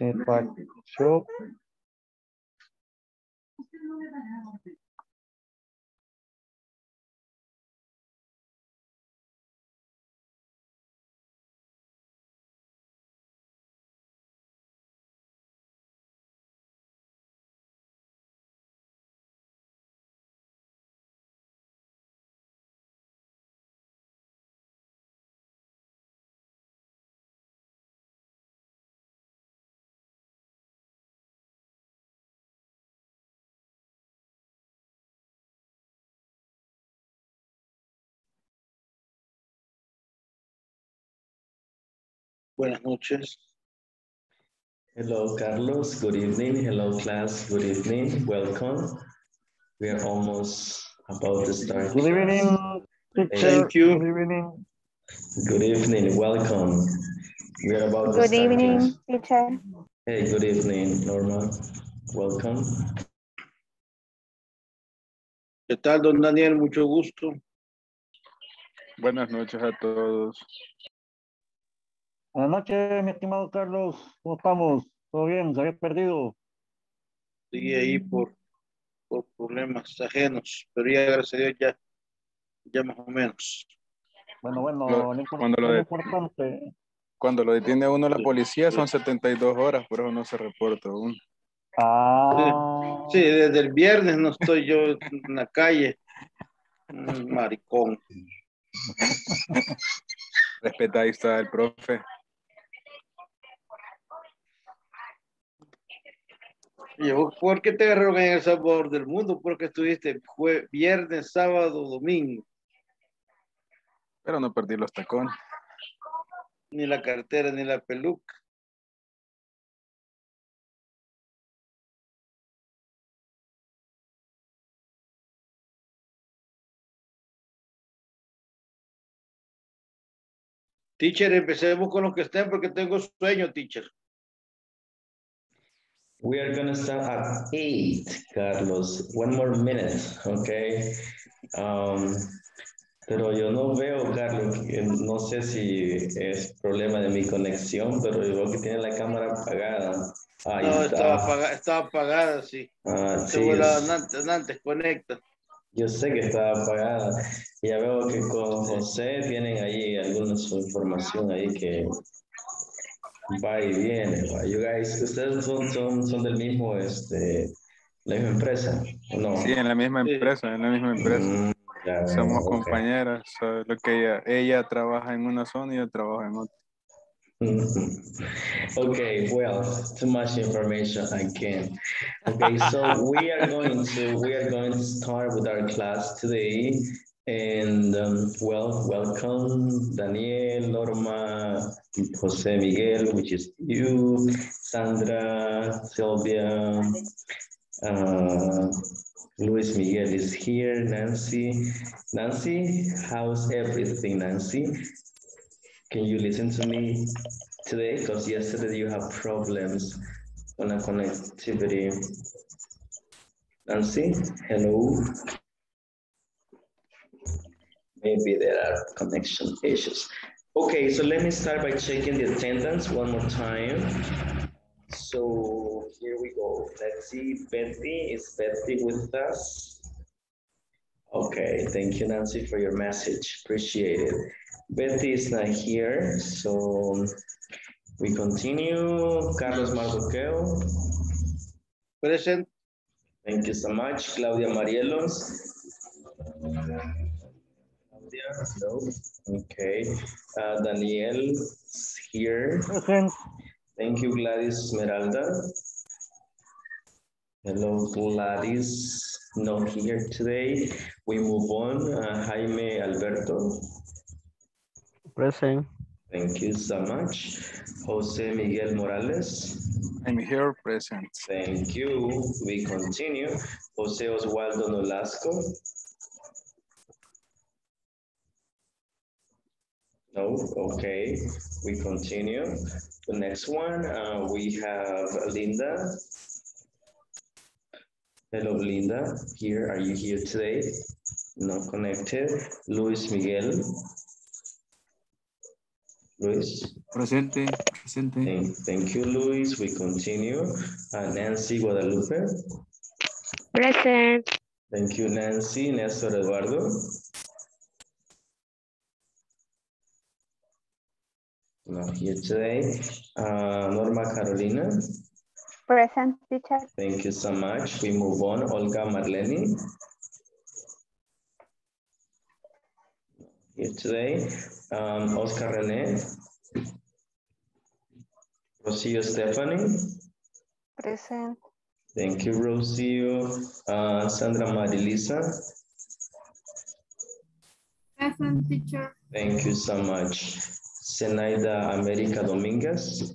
Impacto. Buenas noches. Hello, Carlos. Good evening. Hello, class. Good evening. Welcome. We are almost about to start. Good evening, teacher. Thank you. Good evening. Good evening. Welcome. We are about to Good start. evening, class. teacher. Hey, good evening, Norma. Welcome. ¿Qué tal, don Daniel? Mucho gusto. Buenas noches a todos. Buenas noches, mi estimado Carlos. ¿Cómo estamos? ¿Todo bien? ¿Se había perdido? Sigue ahí por, por problemas ajenos, pero ya, gracias a Dios, ya, ya más o menos. Bueno, bueno, Lo- lo, cuando lo importante. Cuando lo detiene a uno la policía son 72 horas, por eso no se reporta aún. Ah, Sí, desde el viernes no estoy yo en la calle. Maricón. Respeta, ahí está el profe. Y vos, ¿Por qué te agarraron en El Salvador del Mundo? Porque estuviste jue- viernes, sábado, domingo. Pero no perdí los tacones. Ni la cartera, ni la peluca. Teacher, empecemos con los que estén porque tengo sueño, teacher. We are gonna start at eight, Carlos. One more minute, okay? Um, pero yo no veo, Carlos, no sé si es problema de mi conexión, pero yo veo que tiene la cámara apagada. Ahí No, está. estaba apagada, estaba apagada, sí. Ah, sí, antes, antes, conecta. Yo sé que está apagada. Ya veo que con José tienen ahí alguna información ahí que va y viene. va. You guys, ustedes son, son, son del mismo, este, la misma empresa, ¿o no? Sí, en la misma empresa, en la misma empresa. Mm, ya, Somos ok. compañeras, solo que ella, ella trabaja en una zona y yo trabajo en otra. Okay, well, too much information again. Okay, so we are going to we are going to start with our class today. And um, well, welcome Daniel, Norma, Jose Miguel, which is you, Sandra, Sylvia, uh, Luis Miguel is here, Nancy. Nancy, how's everything, Nancy? Can you listen to me today? Because yesterday you have problems on a connectivity. Nancy, hello. Maybe there are connection issues. Okay, so let me start by checking the attendance one more time. So here we go. Let's see, Betty, is Betty with us? Okay, thank you, Nancy, for your message. Appreciate it. Betty is not here, so we continue. Carlos Mardoqueo, Present. thank you so much. Claudia Marielos. Claudia, no, okay. Uh, Daniel is here. present. Thank you, Gladys Esmeralda. Hello, Gladys, not here today. We move on. Uh, Jaime Alberto. Present. Thank you so much. Jose Miguel Morales. I'm here present. Thank you. We continue. Jose Oswaldo Nolasco. No, okay. We continue. The next one, uh, we have Linda. Hello, Linda. Here, are you here today? Not connected. Luis Miguel. Luis. Presente, presente. Thank, thank you, Luis. We continue. Uh, Nancy Guadalupe. Present. Thank you, Nancy. Néstor Eduardo. Not here today. Uh, Norma Carolina. Present, teacher. Thank you so much. We move on. Olga Marlene. Here today. Um, Oscar Rene. Rocio Stephanie. Present. Thank you, Rocio. Uh, Sandra Marilisa. Present teacher. Thank you so much. Zenaida America Dominguez.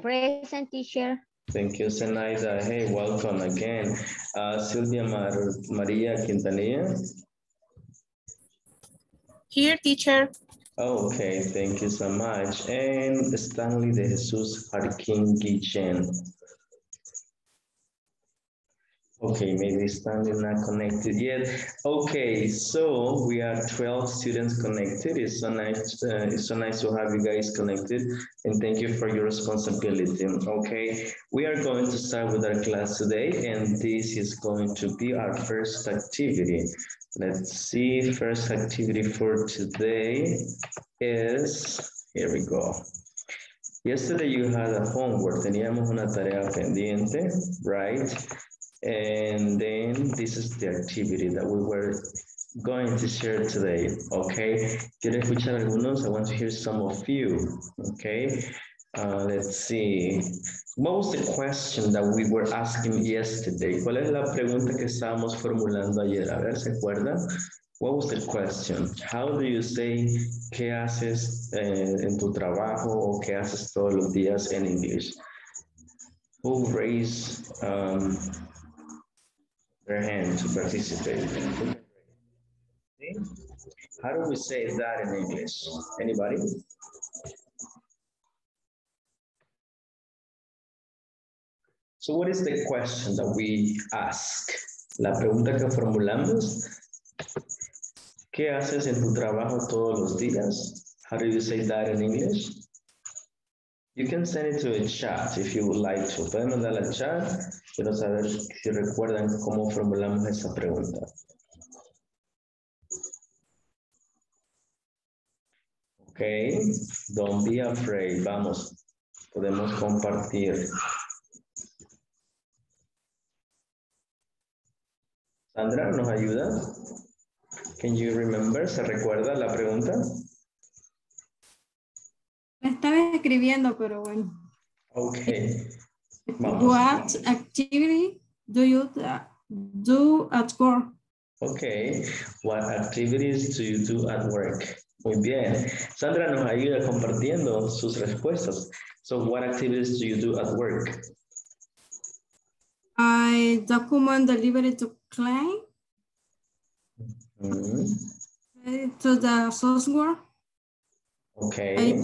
Present, teacher. Thank you, Zenaida. Hey, welcome again. Uh, Sylvia Mar Maria Quintanilla. Here, teacher. Okay, thank you so much. And Stanley de Jesus Harkin Guichen. Okay, maybe Stanley not connected yet. Okay, so we are 12 students connected. It's so nice, uh, it's so nice to have you guys connected and thank you for your responsibility. Okay, we are going to start with our class today and this is going to be our first activity. Let's see, first activity for today is, here we go. Yesterday you had a homework, teníamos una tarea pendiente, right? And then this is the activity that we were going to share today, okay? Quiero escuchar algunos, I want to hear some of you, okay? Uh, let's see. What was the question that we were asking yesterday? ¿Cuál es la pregunta que estábamos formulando ayer? A ver, ¿se acuerdan? What was the question? How do you say qué haces eh, en tu trabajo o qué haces todos los días en English? Who raised um, their hand to participate? How do we say that in English? Anybody? So what is the question that we ask? La pregunta que formulamos, ¿qué haces en tu trabajo todos los días? How do you say that in English? You can send it to a chat if you would like to. Pueden mandar al chat. Quiero saber si recuerdan cómo formulamos esa pregunta. Okay, don't be afraid. Vamos, podemos compartir. Sandra, ¿nos ayuda? Can you remember? ¿Se recuerda la pregunta? Me estaba escribiendo, pero bueno. Okay. Vamos. What activity do you do at work? Okay. What activities do you do at work? Muy bien. Sandra nos ayuda compartiendo sus respuestas. So what activities do you do at work? I document delivery to client Mm, uh, to the software. Okay.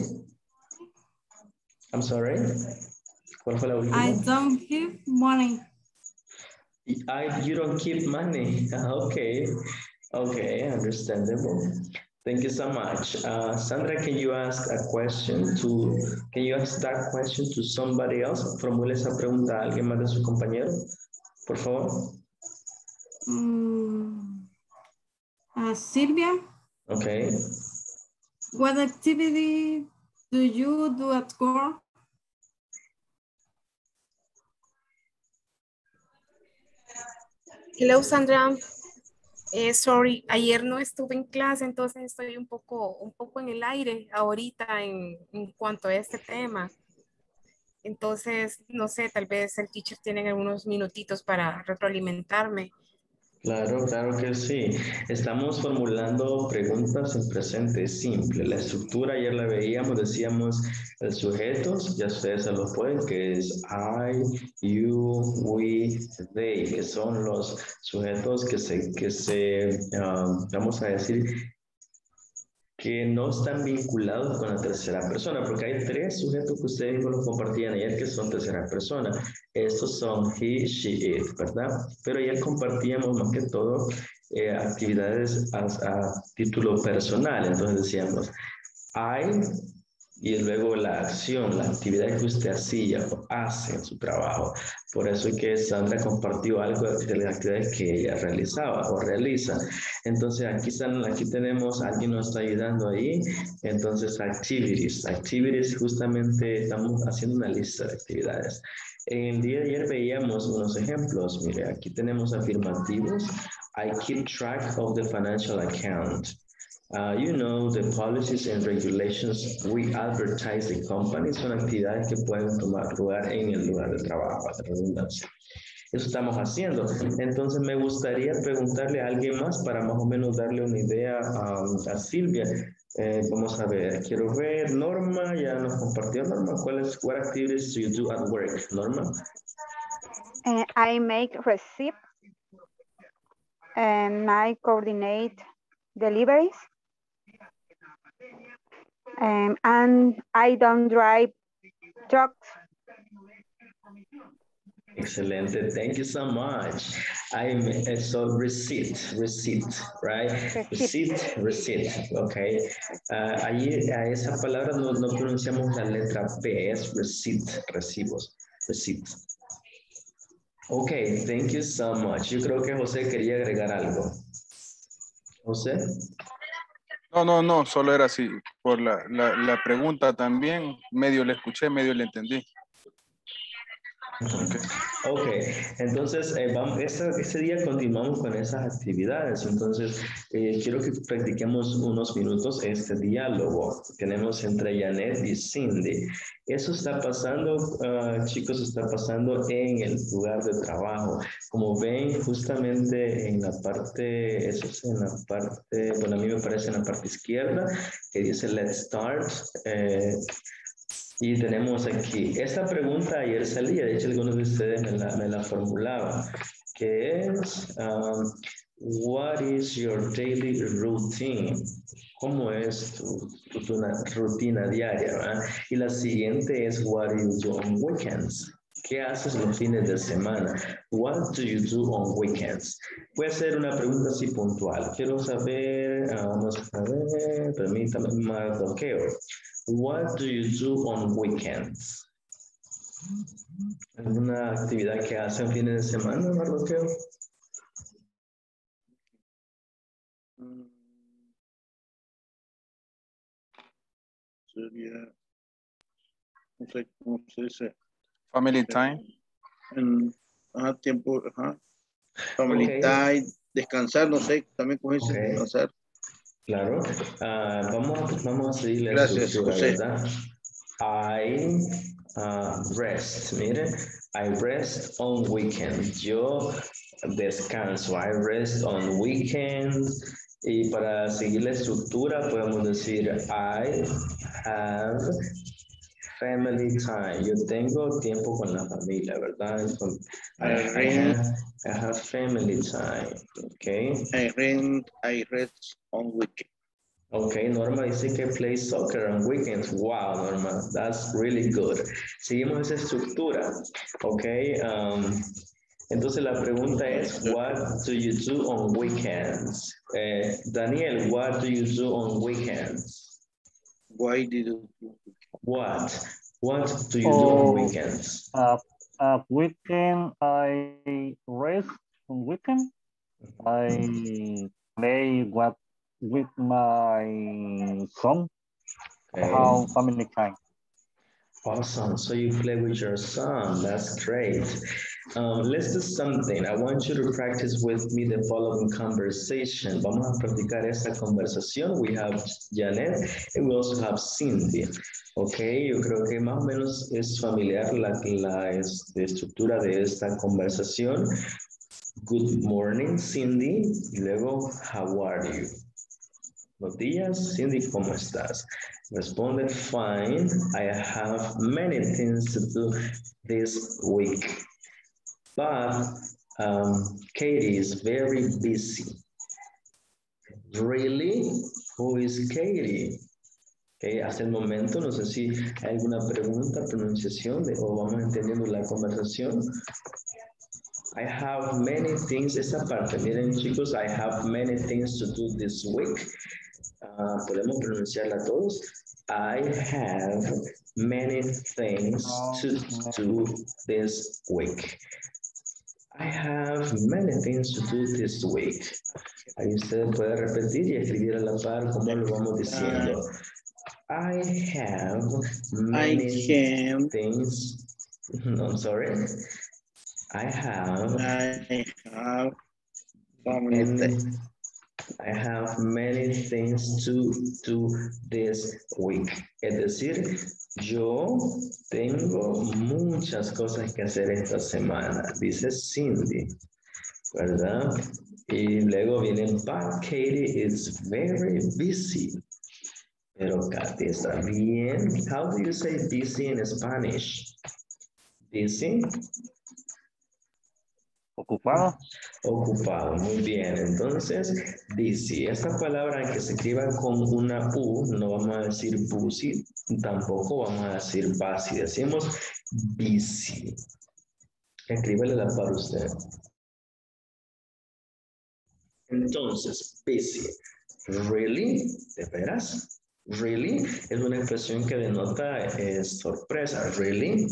I'm sorry. ¿Cuál fue la última? I don't give money. I, you don't keep money. Okay. Okay, understandable. Thank you so much. Uh, Sandra, can you ask a question to, can you ask that question to somebody else? Formule esa pregunta a alguien más de su compañero, por favor. Mm, uh, Sylvia, Okay. what activity do you do at work? Hello, Sandra. Eh, sorry, ayer no estuve en clase, entonces estoy un poco, un poco en el aire ahorita en, en cuanto a este tema. Entonces, no sé, tal vez el teacher tiene algunos minutitos para retroalimentarme. Claro, claro que sí. Estamos formulando preguntas en presente simple. La estructura ayer la veíamos, decíamos el sujeto, ya ustedes se lo pueden, que es I, you, we, they, que son los sujetos que se, que se, ah, vamos a decir, que no están vinculados con la tercera persona, porque hay tres sujetos que ustedes mismos los compartían ayer que son tercera persona. Estos son he, she, it, ¿verdad? Pero ayer compartíamos más que todo eh, actividades a, a título personal. Entonces decíamos, I y luego la acción, la actividad que usted hacía hace en su trabajo. Por eso es que Sandra compartió algo de las actividades que ella realizaba o realiza. Entonces aquí, aquí tenemos, alguien nos está ayudando ahí. Entonces activities, activities justamente estamos haciendo una lista de actividades. En el día de ayer veíamos unos ejemplos. Mire, aquí tenemos afirmativos. I keep track of the financial account. Uh, you know, the policies and regulations, we advertise the company, son actividades que pueden tomar lugar en el lugar de trabajo, redundancia. Eso estamos haciendo. Entonces me gustaría preguntarle a alguien más para más o menos darle una idea um, a Silvia. Eh, vamos a ver, quiero ver, Norma, ya nos compartió Norma, ¿cuáles, what activities do you do at work, Norma? Uh, I make receipt and I coordinate deliveries. Um, and I don't drive trucks. Excellent. thank you so much. I'm uh, so receipt, receipt, right? Receipt, receipt, okay. Uh, ahí a esa palabra no, no pronunciamos la letra P, es receipt, recibos, receipt. Ok, thank you so much. Yo creo que José quería agregar algo. José? No, no, no, solo era así. Por la, la, la pregunta también, medio le escuché, medio le entendí. Ok, entonces eh, vamos, ese, día continuamos con esas actividades. Entonces, eh, quiero que practiquemos unos minutos este diálogo que tenemos entre Janet y Cindy. Eso está pasando, uh, chicos, está pasando en el lugar de trabajo. Como ven, justamente en la parte, eso es en la parte, bueno, a mí me parece en la parte izquierda, que dice Let's Start. Eh, y tenemos aquí, esta pregunta ayer salía, de hecho algunos de ustedes me la, me la formulaban, que es, um, what is your daily routine? ¿Cómo es tu, tu, tu rutina diaria? ¿verdad? Y la siguiente es, what do you do on weekends? ¿Qué haces los fines de semana? What do you do on weekends? Puede ser una pregunta así puntual. Quiero saber, uh, vamos a ver, permítame, mardoqueo. What do you do on weekends? ¿Alguna actividad que hacen fines de semana, Mardoqueo? Sería, no sé cómo se dice. Family time. En, ajá, tiempo, ajá. Family okay. time, descansar, no sé, también con ese okay. descansar. Claro. Uh, vamos, vamos a seguir la Gracias, estructura, José. ¿verdad? I uh, rest, mire, I rest on weekends. Yo descanso, I rest on weekends. Y para seguir la estructura podemos decir I have family time. Yo tengo tiempo con la familia, ¿verdad? I, I, have, I have family time, okay? I rent, I rest on weekend. Ok, Norma dice que play soccer on weekends. Wow, Norma, that's really good. Seguimos esa estructura. Ok, um, entonces la pregunta es, what do you do on weekends? Eh, Daniel, what do you do on weekends? Why did you do What? What do you do on weekends? Uh, uh, weekend, I rest on weekend. I play what with my son. Okay. How family time. Awesome. So you play with your son. That's great. Um, let's do something. I want you to practice with me the following conversation. Vamos a practicar esta conversación. We have Janet and we also have Cindy. Ok, yo creo que más o menos es familiar la, la este, estructura de esta conversación. Good morning, Cindy. Y luego, how are you? Buenos días, Cindy, ¿cómo estás? Responde, fine, I have many things to do this week. But um, Katie is very busy. Really? Who is Katie? Okay, hasta el momento no sé si hay alguna pregunta, pronunciación de, o vamos entendiendo la conversación. I have many things, esta parte, miren chicos, I have many things to do this week. Uh, podemos pronunciarla todos. I have many things to do this week. I have many things to do this week. Ahí usted puede repetir y escribir a la par como lo vamos diciendo. I have many have. things. No, I'm sorry. I have I have many, I have many things to do this week. Es decir, yo tengo muchas cosas que hacer esta semana, dice Cindy, ¿verdad? Y luego viene, but Katie is very busy. Pero Katy está bien. How do you say busy in Spanish? Busy, ¿Ocupado? ocupado, muy bien. Entonces, busy. Esta palabra que se escriba con una U, no vamos a decir busy, tampoco vamos a decir busy. Decimos busy. Escríbele la para usted. Entonces, busy. Really? ¿De veras? Really? Es una expresión que denota eh, sorpresa. Really?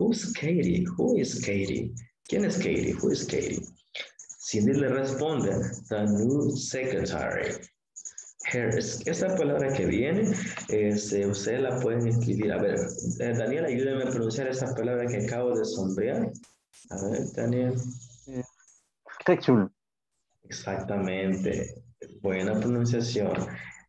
Who's Katie? Who is Katie? ¿Quién es Katie? Who is Katie? Cindy le responde, the new secretary. Esta palabra que viene, este, ustedes la pueden escribir. A ver, eh, Daniel, ayúdame a pronunciar esta palabra que acabo de sombrear. A ver, Daniel. Schedule. Exactamente. Buena pronunciación.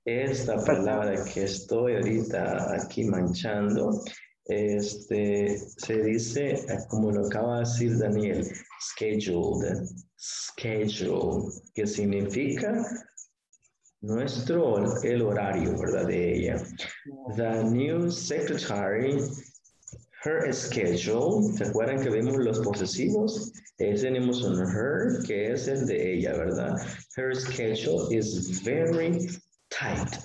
Esta palabra que estoy ahorita aquí manchando, este, se dice, eh, como lo acaba de decir Daniel, scheduled, schedule, que significa nuestro, el horario, ¿verdad? De ella. The new secretary, her schedule, ¿se acuerdan que vimos los posesivos? Ese tenemos un her, que es el de ella, ¿verdad? Her schedule is very tight.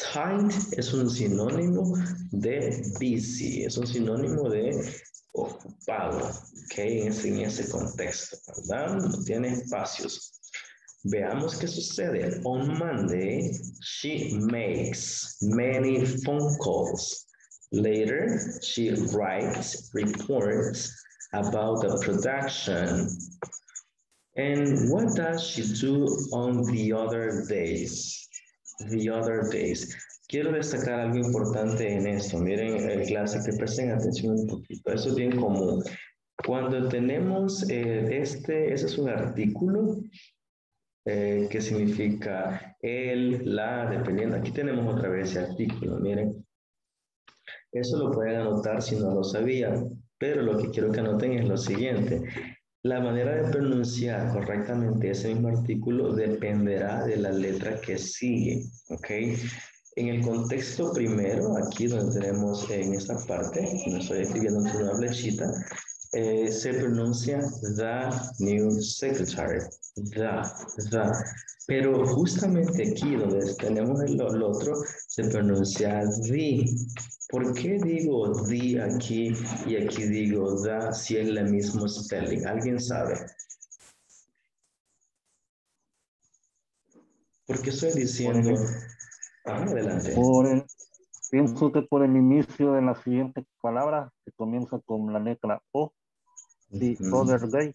Tight es un sinónimo de busy, es un sinónimo de ocupado, ¿ok? En ese, en ese contexto, ¿verdad? No tiene espacios. Veamos qué sucede. On Monday, she makes many phone calls. Later, she writes reports about the production. And what does she do on the other days? The other days. Quiero destacar algo importante en esto. Miren, el clase que presten atención un poquito. Eso es bien común. Cuando tenemos eh, este, ese es un artículo eh, que significa el, la, dependiendo. Aquí tenemos otra vez ese artículo, miren. Eso lo pueden anotar si no lo sabían, pero lo que quiero que anoten es lo siguiente. La manera de pronunciar correctamente ese mismo artículo dependerá de la letra que sigue, ¿ok? En el contexto primero, aquí donde tenemos en esta parte, me estoy escribiendo en una flechita, eh, se pronuncia the new secretary, the, the. Pero justamente aquí donde tenemos el, el otro, se pronuncia the. ¿Por qué digo the aquí y aquí digo the si es el mismo spelling? ¿Alguien sabe? ¿Por qué estoy diciendo? Ah, adelante. Por el, pienso que por el inicio de la siguiente palabra, que comienza con la letra O, the other days.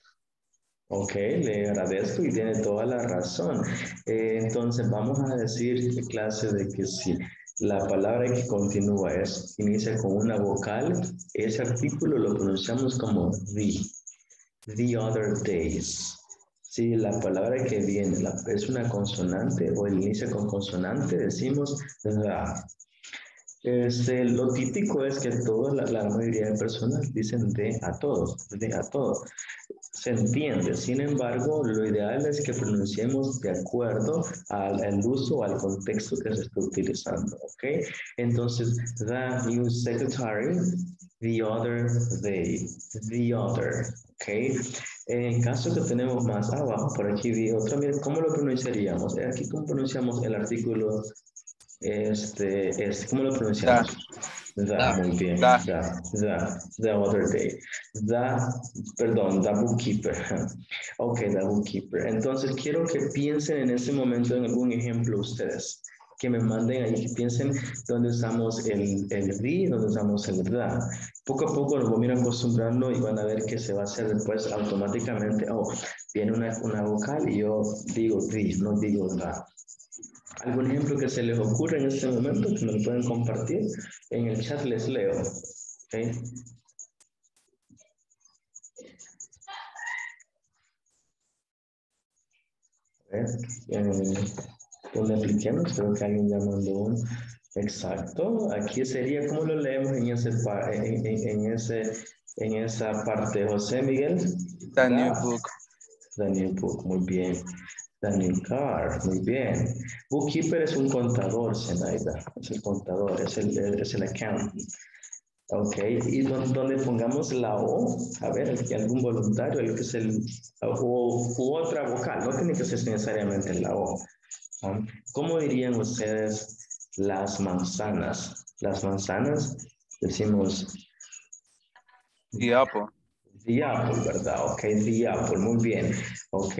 Ok, le agradezco y tiene toda la razón. Eh, entonces vamos a decir, clase, de que si la palabra que continúa es, inicia con una vocal, ese artículo lo pronunciamos como the, the other days. Si la palabra que viene la- es una consonante o inicia con consonante, decimos the. Este, lo típico es que toda la, mayoría de personas dicen de a todos, de a todo. Se entiende, sin embargo, lo ideal es que pronunciemos de acuerdo al, al uso al contexto que se está utilizando, ¿ok? Entonces, the new secretary, the other day, the other, ¿ok? En caso que tenemos más abajo, por aquí vi otro, miren, ¿cómo lo pronunciaríamos? Aquí, ¿cómo pronunciamos el artículo? Este, es, ¿cómo lo pronunciamos? The, muy bien. Da. The, the, the other day. The, perdón, the bookkeeper. Ok, the bookkeeper. Entonces, quiero que piensen en ese momento en algún ejemplo ustedes. que me manden ahí, que piensen dónde usamos el, el di, dónde usamos el da. Poco a poco nos vamos a ir acostumbrando y van a ver que se va a hacer después automáticamente, oh, viene una, una vocal y yo digo di, no digo da. ¿Algún ejemplo que se les ocurra en este momento que me lo pueden compartir? En el chat les leo. ¿ok? A ver, eh, donde apliquemos, creo que alguien ya mandó un. Exacto, aquí sería, ¿cómo lo leemos en, ese, en, ese, en esa parte, José Miguel? The new Da. book. The new book, muy bien. The new car, muy bien. Bookkeeper es un contador, Zenaida. Es el contador, es el, es el accountant. Ok, y don- donde pongamos la O, a ver, algún voluntario, el que es el, o otra vocal, no tiene que ser necesariamente la O. ¿Cómo dirían ustedes las manzanas? Las manzanas, decimos apple. The apple, ¿verdad? Ok, the apple, muy bien. Ok,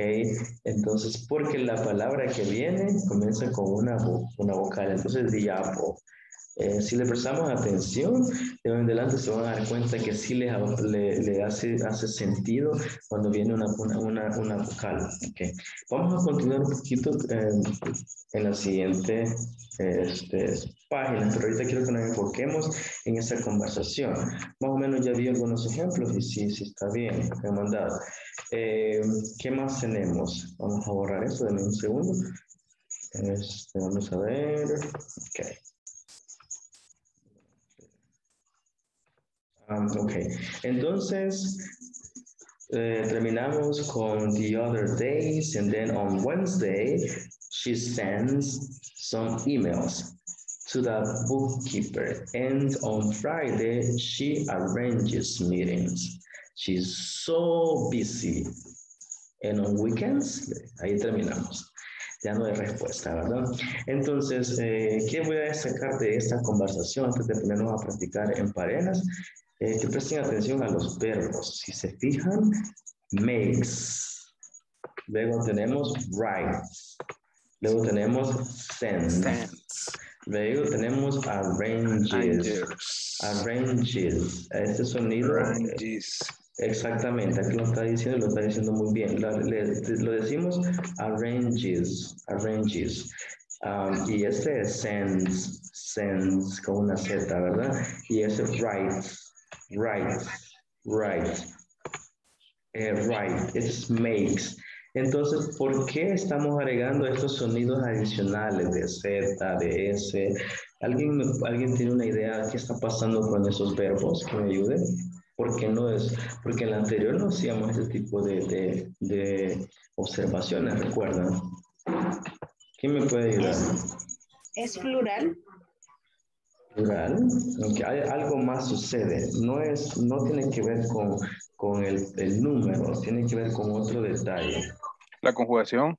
entonces, porque la palabra que viene comienza con una, vo- una vocal, entonces the apple. Eh, si le prestamos atención, de en adelante se van a dar cuenta que sí le, le, le hace, hace sentido cuando viene una, una, una, una vocal. Okay. Vamos a continuar un poquito eh, en la siguiente este, página, pero ahorita quiero que nos enfoquemos en esta conversación. Más o menos ya vi algunos ejemplos y sí, sí está bien, he mandado. Eh, ¿Qué más tenemos? Vamos a borrar eso, denme un segundo. Este, vamos a ver. Ok. Um, ok, entonces eh, terminamos con the other days and then on Wednesday she sends some emails to the bookkeeper and on Friday she arranges meetings. She's so busy. And on weekends, ahí terminamos. Ya no hay respuesta, ¿verdad? Entonces, eh, ¿qué voy a destacar de esta conversación antes de ponernos a practicar en parejas? Eh, que presten atención a los verbos. Si se fijan, makes. Luego tenemos writes. Luego tenemos sends. Luego tenemos arranges. Arranges. Este sonido. Rangers. Exactamente, aquí lo está diciendo y lo está diciendo muy bien. Lo, le- lo decimos arranges, arranges. Um, y este es sends, sends con una Z, ¿verdad? Y ese writes, writes, writes. Eh, right, es makes. Entonces, ¿por qué estamos agregando estos sonidos adicionales de Z, de S? ¿Alguien, ¿Alguien tiene una idea de qué está pasando con esos verbos? Que me ayude. ¿Por qué no es? Porque en la anterior no hacíamos este tipo de, de, de observaciones, ¿recuerdan? ¿Quién me puede ayudar? ¿Es plural? Plural, aunque hay, algo más sucede. No, es, no tiene que ver con, con el, el número, tiene que ver con otro detalle. La conjugación.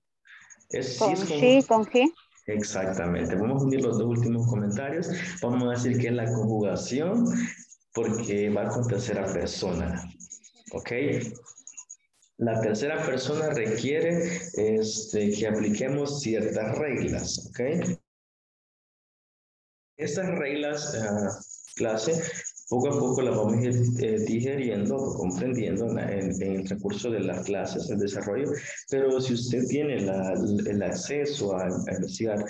Es, sí Con con he. Exactamente. Vamos a unir los dos últimos comentarios. Vamos a decir que es la conjugación porque va con tercera persona. ¿Ok? La tercera persona requiere este, que apliquemos ciertas reglas. ¿Ok? Estas reglas, ah, clase, poco a poco las vamos a ir eh, digeriendo, comprendiendo en, el transcurso de las clases, el desarrollo, pero si usted tiene el acceso a, a investigar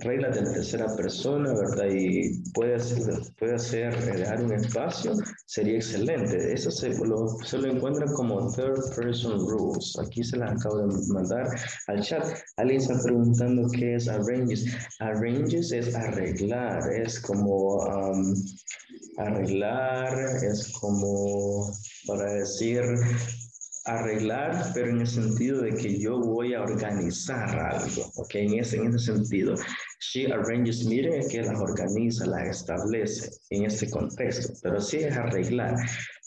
reglas de tercera persona, ¿verdad? Y puede hacer, puede hacer eh, dejar un espacio, sería excelente. Eso se lo, se lo encuentran como third person rules. Aquí se las acabo de mandar al chat. Alguien está preguntando qué es arranges. Arranges es arreglar, es como um, arreglar, es como para decir arreglar, pero en el sentido de que yo voy a organizar algo, ¿ok? En ese, en ese sentido. She arranges meetings, que las organiza, las establece en ese contexto, pero sí es arreglar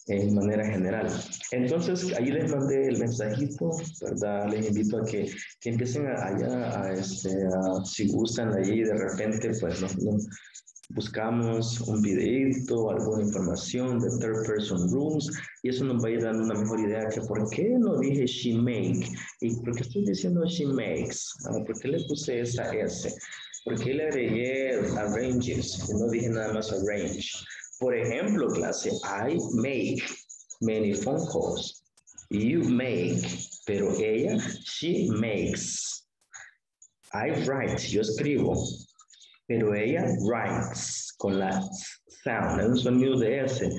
en manera general. Entonces, ahí les mandé el mensajito, ¿verdad? Les invito a que, que empiecen allá, a, este, a- si gustan allí de repente, pues no, no- buscamos un videito, alguna información de third person rules y eso nos va a ir dando una mejor idea que por qué no dije she make y por qué estoy diciendo she makes, Ah, por qué le puse esa S. ¿Por qué le agregué arranges? No dije nada más arrange. Por ejemplo, clase, I make many phone calls. You make, pero ella, she makes. I write, yo escribo, pero ella writes con la sound, es un sonido de S.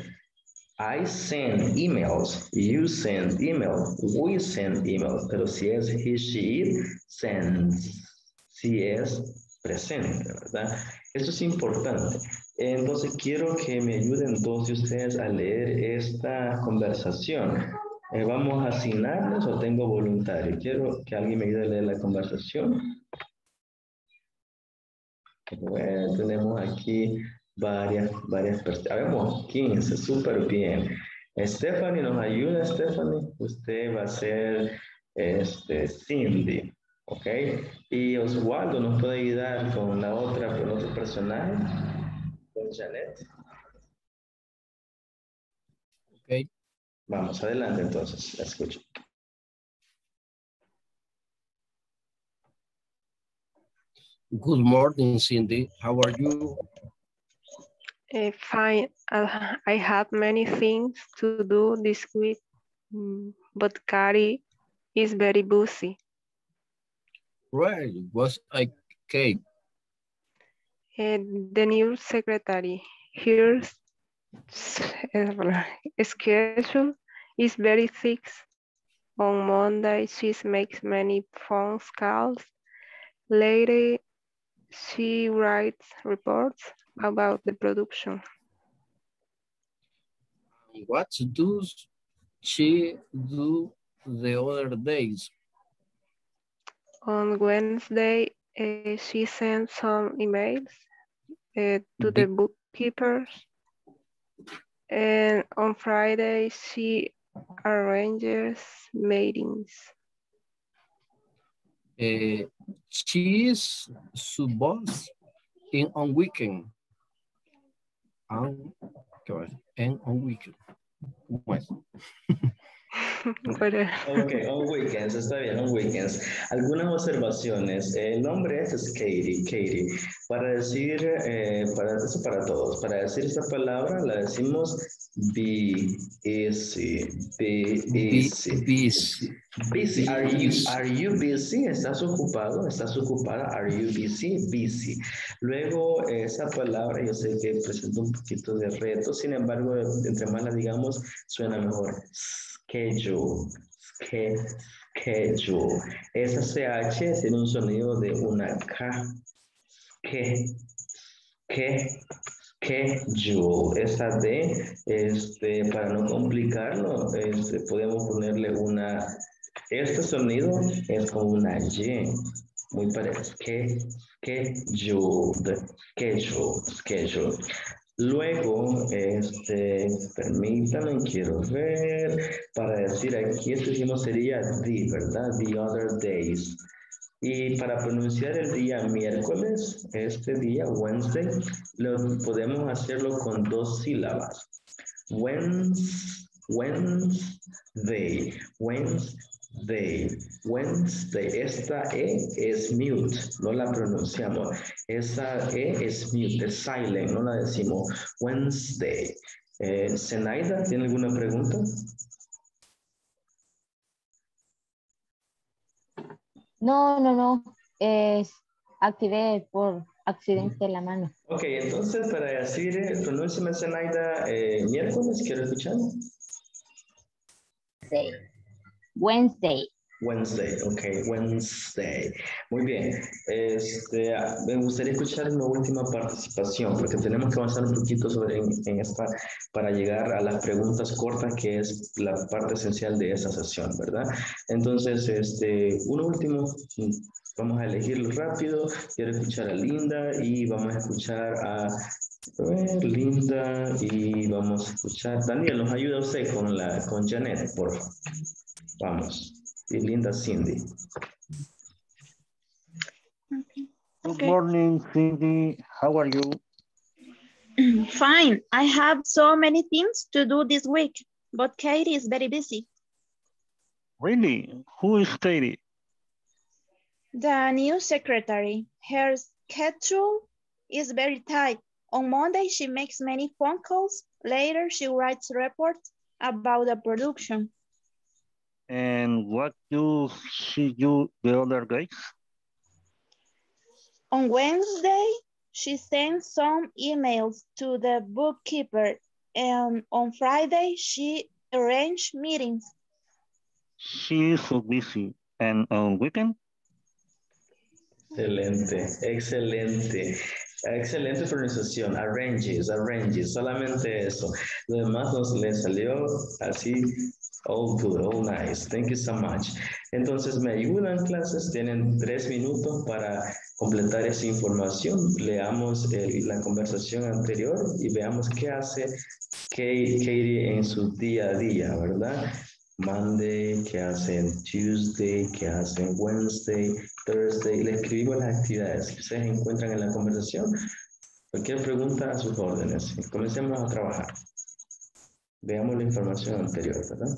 I send emails, you send email, we send emails, pero si es he, she, it, sends, si es presente, ¿verdad? Eso es importante. Entonces quiero que me ayuden todos ustedes a leer esta conversación. Eh, ¿Vamos a asignarles o tengo voluntario? Quiero que alguien me ayude a leer la conversación. Bueno, tenemos aquí varias, varias personas. Habemos 15, súper bien. Stephanie nos ayuda, Stephanie. Usted va a ser este, Cindy, ¿ok? Y Oswaldo nos puede ayudar con la otra, con otro personaje, con Janet. Ok. Vamos, adelante entonces, la escucho. Good morning, Cindy. How are you? Uh, fine. Uh, I have many things to do this week, mm, but Carrie is very busy. Right. it Was I okay? Uh, the new secretary here's schedule is very thick. On Monday, she makes many phone calls. Later, she writes reports about the production. What does she do the other days? On Wednesday, uh, she sends some emails uh, to the bookkeepers. And on Friday, she arranges meetings. Uh, she is boss in on weekend. On, ¿qué va a decir? En on weekend. Pero, Ok, on weekends, está bien, on weekends. Algunas observaciones. El nombre es Katie, Katie. Para decir, eh, para eso para todos, para decir esta palabra la decimos be easy, be easy. Busy. Busy. Are you, are you busy? ¿Estás ocupado? ¿Estás ocupada? Are you busy? Busy. Luego, esa palabra yo sé que presenta un poquito de reto, sin embargo, entre más la digamos, suena mejor. Schedule. Schedule. Esa CH tiene un sonido de una K. Que, que, schedule. Esa D, este, para no complicarlo, este, podemos ponerle una, este sonido es como una Y, muy parecido. Que, scheduled, schedule, schedule. Luego, este, permítanme, quiero ver, para decir aquí, esto dijimos sería the, ¿verdad? The other days. Y para pronunciar el día miércoles, este día, Wednesday, lo podemos hacerlo con dos sílabas. Wednes, Wednesday, Wednesday, Wednesday. Esta E es mute, no la pronunciamos. Esa E es mute, es silent, no la decimos. Wednesday. Eh, Zenaida, ¿tiene alguna pregunta? No, no, no. Es, activé por accidente la mano. Ok, entonces para decir, pronúnciame Zenaida eh, miércoles, quiero escuchar. Sí. Wednesday. Wednesday, ok, Wednesday. Muy bien. Este, me gustaría escuchar una última participación, porque tenemos que avanzar un poquito sobre en, en esta para llegar a las preguntas cortas, que es la parte esencial de esta sesión, ¿verdad? Entonces, este, uno último, vamos a elegirlo rápido. Quiero escuchar a Linda y vamos a escuchar a, Linda y vamos a escuchar. Daniel, nos ayuda usted con la con Janet, por favor. Vamos. Y Linda Cindy. Good morning, Cindy. How are you? Fine. I have so many things to do this week, but Katie is very busy. Really? Who is Katie? The new secretary, her schedule is very tight. On Monday, she makes many phone calls. Later, she writes reports about the production. And what do she do the other days? On Wednesday, she sends some emails to the bookkeeper. And on Friday, she arranged meetings. She is so busy. And on weekend? Excelente, excelente. Excelente pronunciación. Arranges, arranges. Solamente eso. Lo demás nos le salió así. All good, all nice. Thank you so much. Entonces, me ayudan clases. Tienen tres minutos para completar esa información. Leamos la conversación anterior y veamos qué hace Katie en su día a día, ¿verdad? Monday, qué hacen Tuesday, qué hacen Wednesday, Thursday. Le escribimos las actividades que ustedes encuentran en la conversación. Cualquier pregunta a sus órdenes. Comencemos a trabajar. Veamos la información anterior, ¿verdad?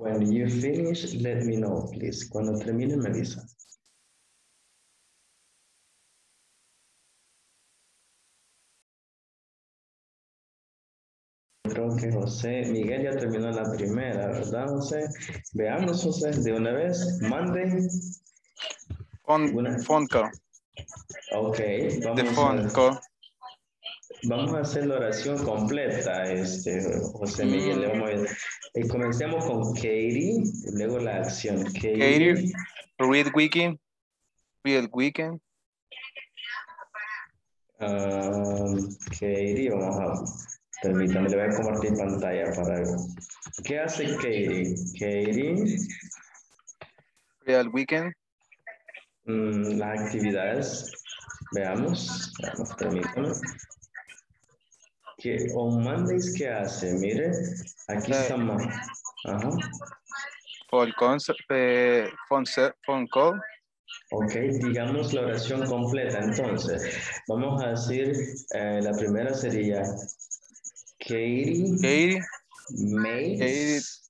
When you finish, let me know, please. Cuando termine, me avisa. Creo que José, Miguel ya terminó la primera, ¿verdad, José? Veamos, José, de una vez. Monday. Phone, phone call. Ok, vamos phone a, call. Vamos a hacer la oración completa, este, José Miguel. le vamos a- eh, comencemos con Katie, y luego la acción. Katie. Katie, read weekend. Read weekend. Um, Katie, vamos a, permítame, le voy a compartir pantalla para. ¿Qué hace Katie? Katie, Real weekend. mm, las actividades, veamos, veamos, permítame. Que on Mondays, ¿qué hace? Mire, aquí Eh. estamos. Ajá. Phone concert, eh, phone, call. Ok, digamos la oración completa. Entonces, vamos a decir, eh, la primera sería Katie Katie, makes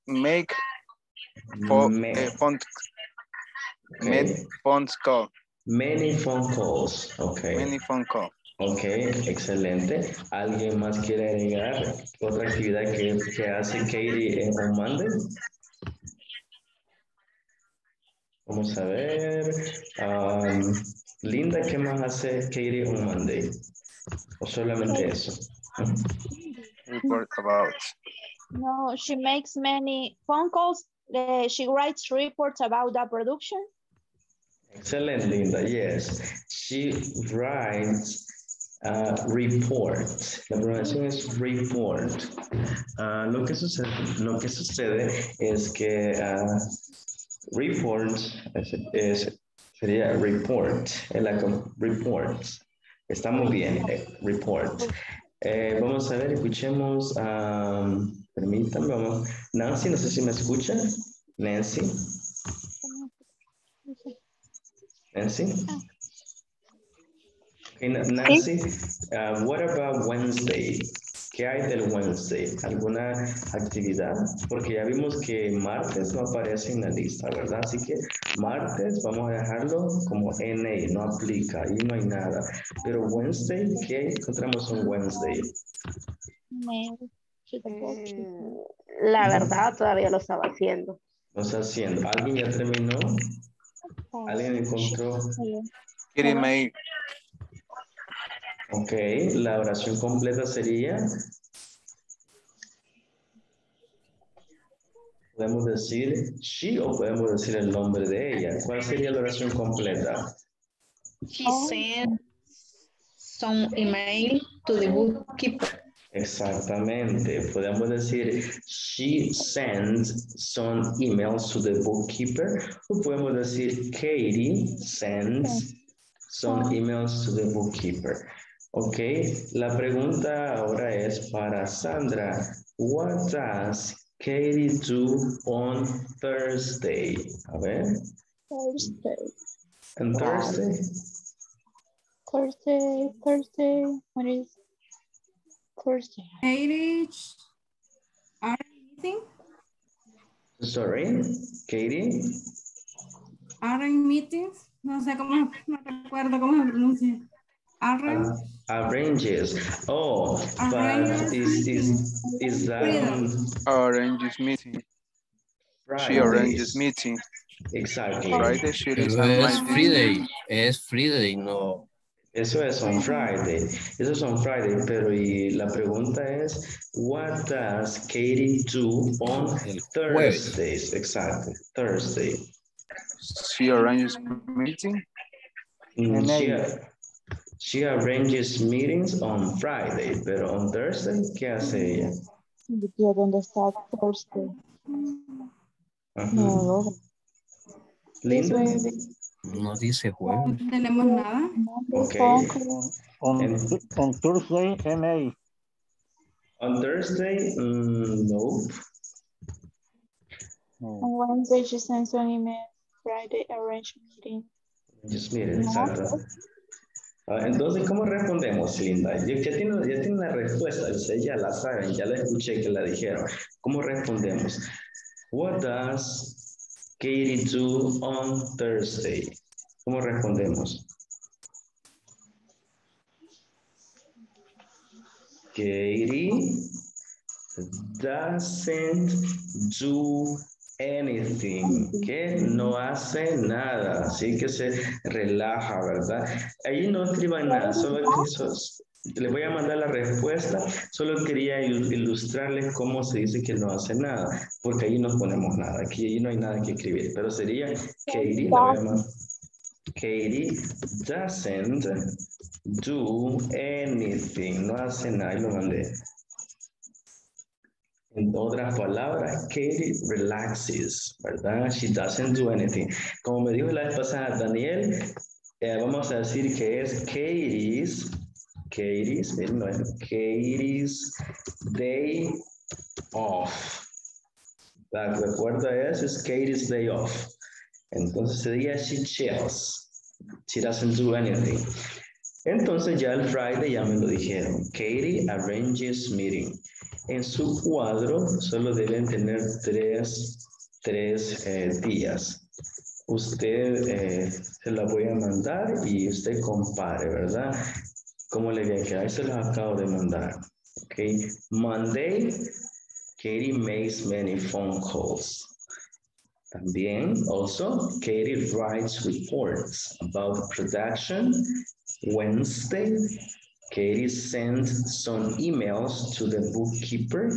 Katie make phone, ma- eh, phone, ok, make phone call. many phone calls. Ok, Many phone call. Ok, excelente. ¿Alguien más quiere agregar otra actividad que, que hace Katie en un Monday? Vamos a ver. um, Linda, ¿qué más hace Katie on Monday? ¿O solamente eso? Report about. No, she makes many phone calls. Uh, she writes reports about the production. Excellent, Linda. Yes, she writes uh, report. La pronunciación es report. Ah, lo, que sucede, lo que sucede es que ah, report es, es- sería report. En la report. Estamos bien. eh, report. Eh, vamos a ver, escuchemos. um, permítanme, vamos. Nancy, no sé si me escucha. Nancy. Nancy? Nancy, uh, what about Wednesday? ¿Qué hay del Wednesday? ¿Alguna actividad? Porque ya vimos que martes no aparece en la lista, ¿verdad? Así que martes vamos a dejarlo como NA, no aplica, ahí no hay nada. Pero Wednesday, ¿qué encontramos en Wednesday? Mm, La verdad, todavía lo estaba haciendo. No está haciendo. ¿Alguien ya terminó? ¿Alguien encontró? May. Ok, la oración completa sería. Podemos decir she o podemos decir el nombre de ella. ¿Cuál sería la oración completa? She sent some email to the bookkeeper. Exactamente. Podemos decir she sent some emails to the bookkeeper o podemos decir Katie sends some emails to the bookkeeper. Ok, la pregunta ahora es para Sandra. What does Katie do on Thursday? A ver. Thursday. On Thursday? Thursday, Thursday, what is Thursday? Katie, are you meeting? Sorry, Katie? Are in meetings? No sé cómo, no recuerdo cómo se pronuncia. Are Uh, arranges. Oh, but is is is that Arranges meeting. She arranges meeting. Exactly. Friday she is Pero es Friday, es Friday, no. Eso es on Friday. Eso es on Friday, pero y la pregunta es, what does Katie do on. Thursdays? Exactly, Thursday. She arranges meeting. Mm, She, NA. She arranges meetings on Friday, pero on Thursday, ¿qué hace ella? ¿Y dónde está Thursday? Ajá. No, Linda? No dice jueves. no tenemos nada. Ok. On, En- on Thursday, NA. On Thursday, mm, no. No. On Wednesday, she sends an email. Friday, arrange meeting. Just miren, exacto. Ah, Entonces, ¿cómo respondemos, Linda? Ya, ya tiene, ya tiene la respuesta, ustedes ya la saben, ya la escuché que la dijeron. ¿Cómo respondemos? What does Katie do on Thursday? ¿Cómo respondemos? Katie doesn't do anything, que no hace nada, así que se relaja, ¿verdad? Ahí no escriban nada, solo les voy a mandar la respuesta, solo quería il- ilustrarles cómo se dice que no hace nada, porque ahí no ponemos nada, aquí ahí no hay nada que escribir, pero sería Katie, la. Katie doesn't do anything, no hace nada, y lo mandé. En otras palabras, Katie relaxes, ¿verdad? She doesn't do anything. Como me dijo la vez pasada Daniel, eh, vamos a decir que es Katie's, Katie's, no es Katie's day off. La recuerda eso es Katie's day off. Entonces sería she chills. She doesn't do anything. Entonces ya el Friday ya me lo dijeron. Katie arranges meeting. En su cuadro solo deben tener tres, tres eh, días. Usted eh, se la voy a mandar y usted compare, ¿verdad? ¿Cómo le voy a se los acabo de mandar. Ok. Monday, Katie makes many phone calls. También, also, Katie writes reports about production. Wednesday, Katie sends some emails to the bookkeeper.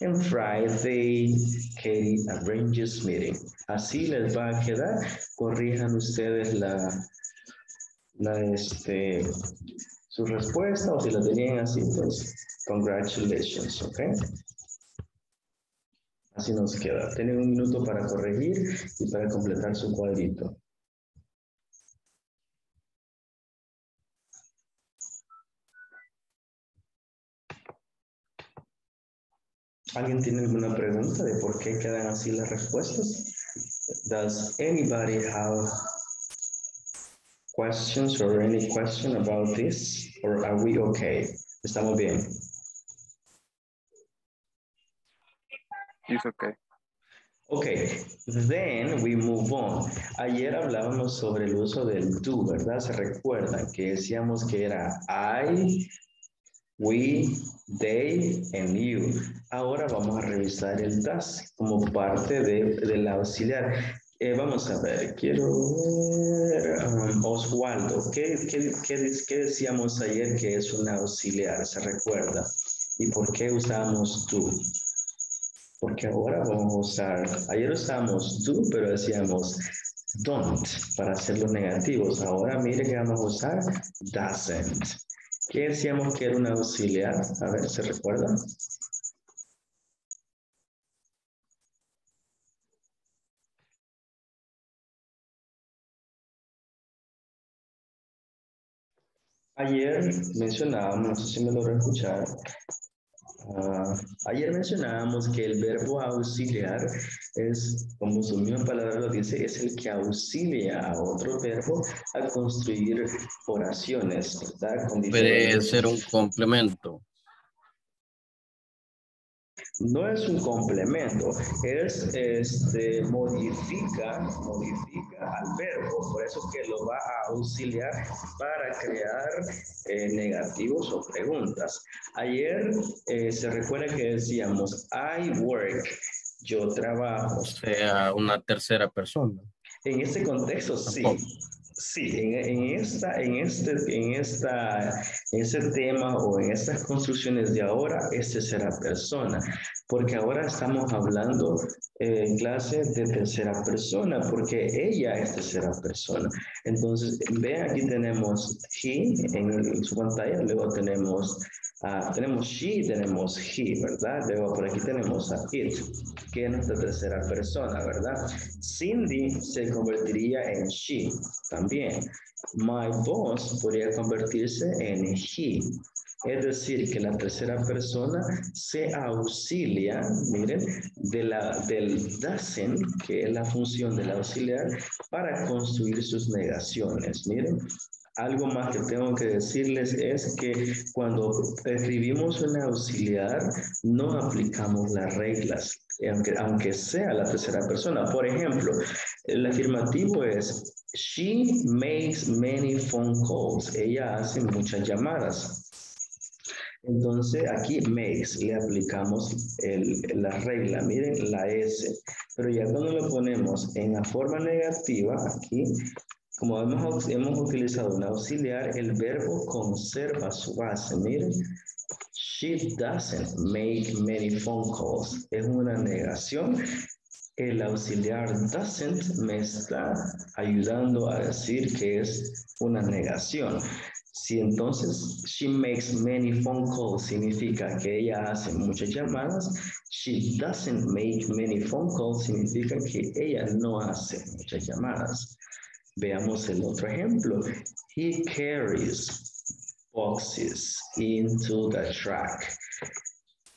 And Friday, Katie arranges meeting. Así les va a quedar. Corrijan ustedes la, la este, su respuesta o si la tenían así, pues, congratulations, ¿ok? Así nos queda. Tienen un minuto para corregir y para completar su cuadrito. ¿Alguien tiene alguna pregunta de por qué quedan así las respuestas? Does anybody have questions or any question about this? Or are we okay? ¿Estamos bien? It's okay. Okay, then we move on. Ayer hablábamos sobre el uso del do, ¿verdad? Se recuerdan que decíamos que era I, we, they, and you. Ahora vamos a revisar el does como parte de, del auxiliar. Eh, vamos a ver, quiero ver, um, Oswaldo, ¿qué, qué, qué, qué decíamos ayer que es una auxiliar? ¿Se recuerda? ¿Y por qué usamos tú? Porque ahora vamos a usar, ayer usamos do, pero decíamos don't para hacer los negativos. Ahora mire que vamos a usar doesn't. ¿Qué decíamos que era una auxiliar? A ver, ¿se recuerda? Ayer mencionábamos, no sé si me logró escuchar, ah, ayer mencionábamos que el verbo auxiliar es, como su misma palabra lo dice, es el que auxilia a otro verbo a construir oraciones, ¿verdad? Puede ser un complemento. No es un complemento, es este, modifica, modifica al verbo, por eso que lo va a auxiliar para crear eh, negativos o preguntas. Ayer eh, se recuerda que decíamos, I work, yo trabajo. O sea, una tercera persona. En este contexto, sí. Sí, en, esta, en, este, en, esta, en tema o en estas construcciones de ahora, este será persona, porque ahora estamos hablando eh, en clase de tercera persona, porque ella es tercera persona. Entonces, vean, aquí tenemos he en su pantalla, luego tenemos Ah, tenemos she, tenemos he, ¿verdad? Luego por aquí tenemos a it, que es nuestra tercera persona, ¿verdad? Cindy se convertiría en she también. My boss podría convertirse en he. Es decir, que la tercera persona se auxilia, miren, de la, del doesn't, que es la función del auxiliar, para construir sus negaciones. Miren, algo más que tengo que decirles es que cuando escribimos un auxiliar, no aplicamos las reglas, aunque, aunque sea la tercera persona. Por ejemplo, el afirmativo es, she makes many phone calls. Ella hace muchas llamadas. Entonces aquí makes le aplicamos la regla, miren la S, pero ya cuando lo ponemos en la forma negativa, aquí como hemos, hemos utilizado un auxiliar, el verbo conserva su base. Miren, she doesn't make many phone calls. Es una negación. El auxiliar doesn't me está ayudando a decir que es una negación. Si entonces she makes many phone calls significa que ella hace muchas llamadas, she doesn't make many phone calls significa que ella no hace muchas llamadas. Veamos el otro ejemplo. He carries boxes into the track.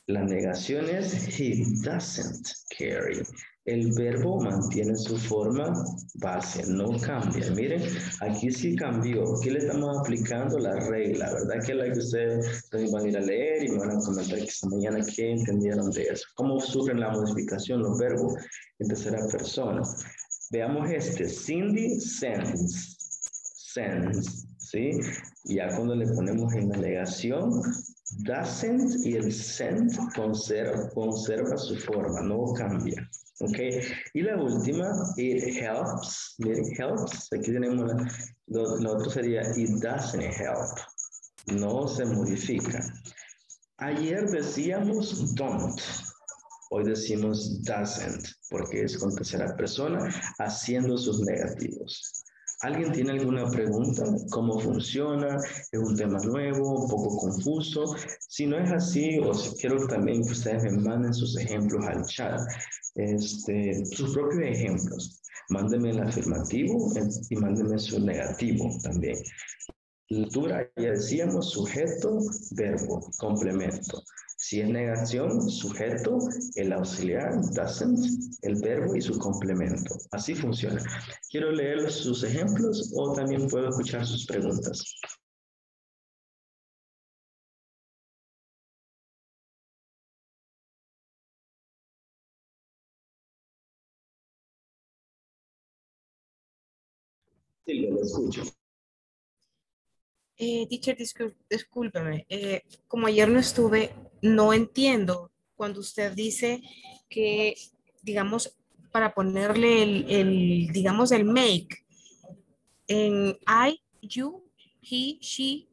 La negación es he doesn't carry. El verbo mantiene su forma base, no cambia. Miren, aquí sí cambió. Aquí le estamos aplicando la regla, ¿verdad? Que es la que ustedes van a ir a leer y me van a comentar esta mañana qué entendieron de eso. ¿Cómo sufren la modificación los verbos en tercera persona? Veamos este, Cindy sends, sends, ¿sí? Ya cuando le ponemos en la negación, doesn't y el send conserva, conserva su forma, no cambia. ¿Ok? Y la última, it helps. Miren, helps. Aquí tenemos la, lo, otro sería it doesn't help. No se modifica. Ayer decíamos don't. Hoy decimos doesn't, porque es con tercera persona haciendo sus negativos. ¿Alguien tiene alguna pregunta? ¿Cómo funciona? ¿Es un tema nuevo, un poco confuso? Si no es así, os quiero también que ustedes me manden sus ejemplos al chat, este, sus propios ejemplos. Mándenme el afirmativo y mándenme su negativo también. Lectura, ya decíamos, sujeto, verbo, complemento. Si es negación, sujeto, el auxiliar, doesn't, el verbo y su complemento. Así funciona. Quiero leer sus ejemplos o también puedo escuchar sus preguntas. Sí, lo escucho. Eh, teacher, discúlpeme. Eh, como ayer no estuve, no entiendo cuando usted dice que, digamos, para ponerle el, digamos, el make. En I, you, he, she,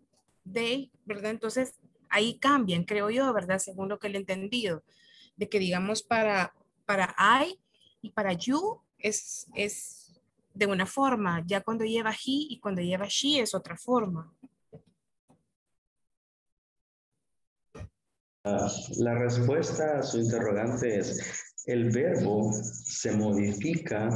they, ¿verdad? Entonces, ahí cambian, creo yo, ¿verdad? Según lo que le he entendido. De que, digamos, para, para I y para you es, es de una forma. Ya cuando lleva he y cuando lleva she es otra forma. La respuesta a su interrogante es, el verbo se modifica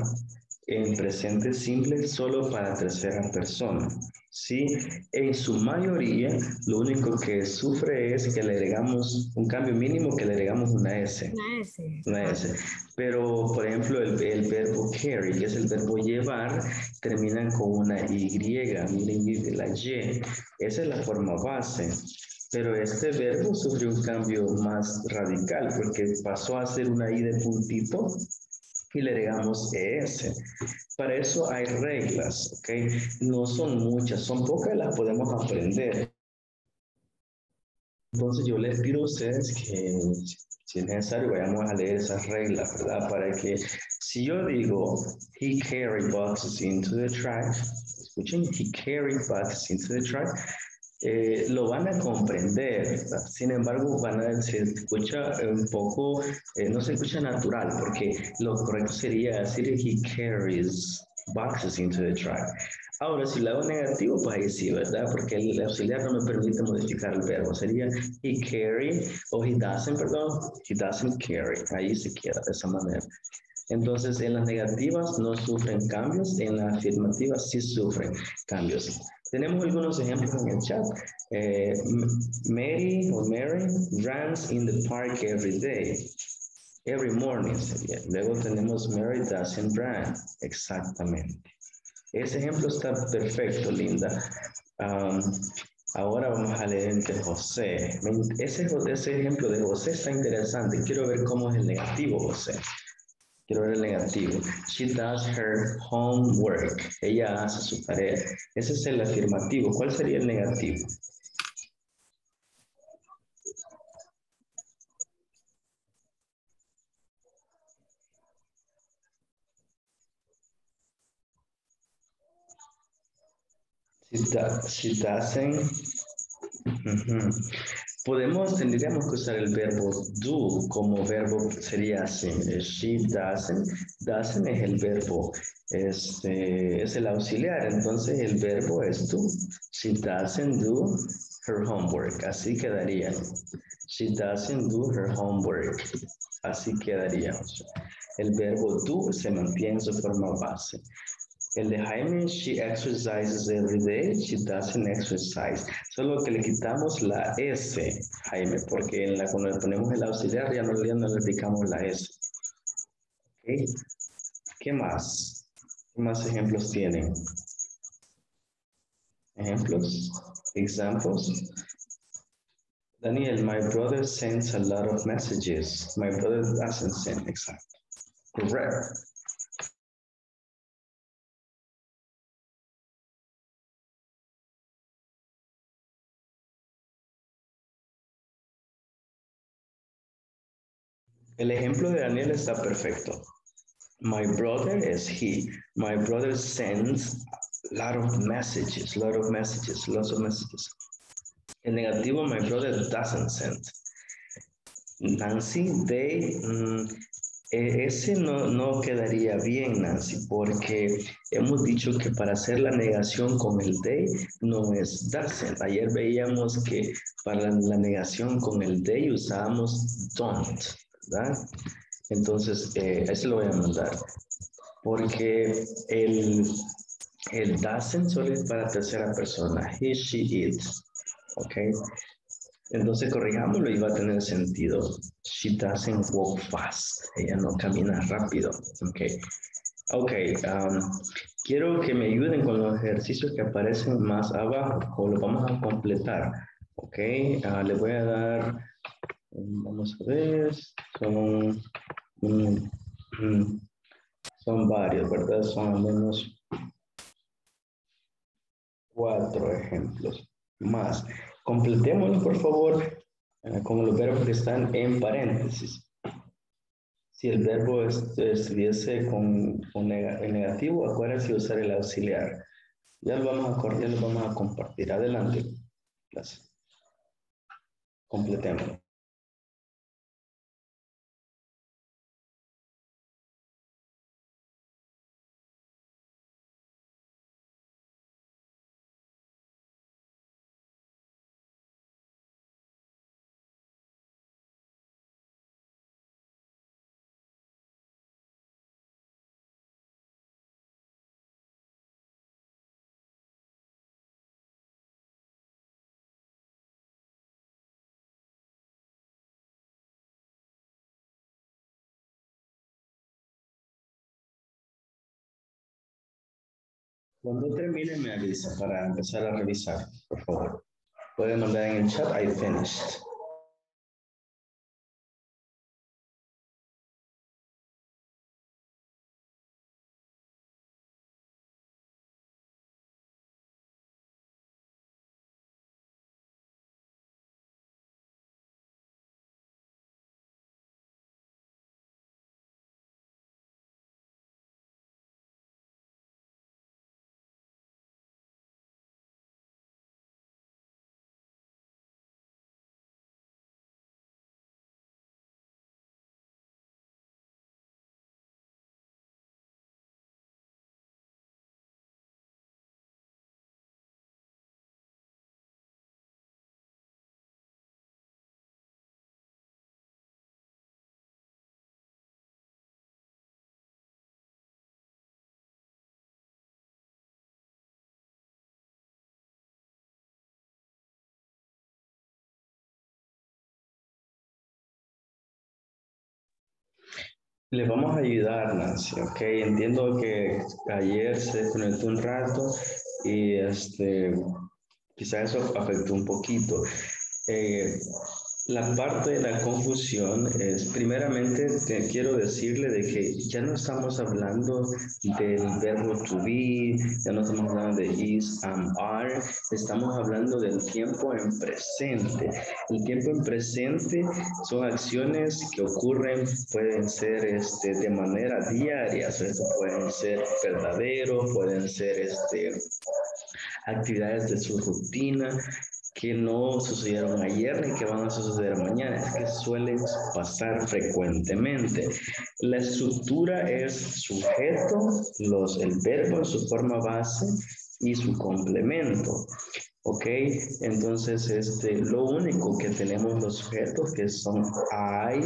en presente simple solo para tercera persona. ¿Sí? En su mayoría, lo único que sufre es que le agregamos un cambio mínimo, que le agregamos una S. Una S. Una S. Pero, por ejemplo, el, el verbo carry, que es el verbo llevar, termina con una Y, miren la Y. Esa es la forma base. Pero este verbo sufrió un cambio más radical porque pasó a ser una I de puntito y le agregamos ES. Para eso hay reglas, ¿ok? No son muchas, son pocas, las podemos aprender. Entonces yo les pido a ustedes que si es necesario vayamos a leer esas reglas, ¿verdad? Para que si yo digo, he carried boxes into the track, escuchen, he carried boxes into the track, eh, lo van a comprender. Sin embargo, van a, se escucha un poco, eh, no se escucha natural, porque lo correcto sería decir he carries boxes into the track. Ahora, si lo hago negativo, pues ahí sí, ¿verdad? Porque el auxiliar no me permite modificar el verbo. Sería he carry o he doesn't, perdón, he doesn't carry. Ahí se queda de esa manera. Entonces, en las negativas no sufren cambios, en las afirmativas sí sufren cambios. Tenemos algunos ejemplos en el chat. Eh, Mary o Mary runs in the park every day. Every morning. Luego tenemos Mary doesn't run. Exactamente. Ese ejemplo está perfecto, Linda. Um, ahora vamos a leer el de José. Ese ejemplo de José está interesante. Quiero ver cómo es el negativo, José. Quiero ver el negativo. She does her homework. Ella hace su tarea. Ese es el afirmativo. ¿Cuál sería el negativo? She, doesn't. Podemos, tendríamos que usar el verbo do como verbo, sería así. She doesn't. Doesn't es el verbo, este, es el auxiliar. Entonces el verbo es do. She doesn't do her homework. Así quedaría. She doesn't do her homework. Así quedaría. El verbo do se mantiene en su forma base. El de Jaime, she exercises every day, she doesn't exercise. Solo que le quitamos la S, Jaime, porque en la, cuando le ponemos el auxiliar ya no, ya no le aplicamos la S. Okay. ¿Qué más? ¿Qué más ejemplos tienen? ¿Ejemplos? Examples? Daniel, my brother sends a lot of messages. My brother doesn't send, exactly. Correct. El ejemplo de Daniel está perfecto. My brother is he. My brother sends a lot of messages, lot of messages, lots of messages. El negativo, my brother doesn't send. Nancy, they, mm, e, ese no, no quedaría bien, Nancy, porque hemos dicho que para hacer la negación con el they no es doesn't. Ayer veíamos que para la negación con el they usábamos don't. ¿Verdad? Entonces, eh, ese lo voy a mandar. Porque el, el doesn't solo es para tercera persona. He, she, it. ¿Ok? Entonces, corrijámoslo y va a tener sentido. She doesn't walk fast. Ella no camina rápido. ¿Ok? Ok. Um, quiero que me ayuden con los ejercicios que aparecen más abajo. O los vamos a completar. ¿Ok? Uh, le voy a dar Vamos a ver, son, son varios, ¿verdad? Son al menos cuatro ejemplos más. Completémoslo, por favor, eh, con los verbos que están en paréntesis. Si el verbo est- estuviese con, con en negativo, acuérdense de usar el auxiliar. Ya lo vamos a, cor- ya lo vamos a compartir. Adelante. clase. Completemos. Cuando termine me avisa para empezar a revisar, por favor. Pueden mandar en el chat, I finished. Le vamos a ayudar, Nancy, ¿ok? Entiendo que ayer se desconectó un rato y este, quizás eso afectó un poquito. Eh, la parte de la confusión es, primeramente, te quiero decirle de que ya no estamos hablando del verbo to be, ya no estamos hablando de is, am, are, estamos hablando del tiempo en presente. El tiempo en presente son acciones que ocurren, pueden ser este, de manera diaria, pueden ser verdaderos, pueden ser este, actividades de su rutina que no sucedieron ayer ni que van a suceder mañana, es que suelen pasar frecuentemente. La estructura es sujeto, los, el verbo en su forma base y su complemento. ¿Ok? Entonces, este, lo único que tenemos los sujetos que son I,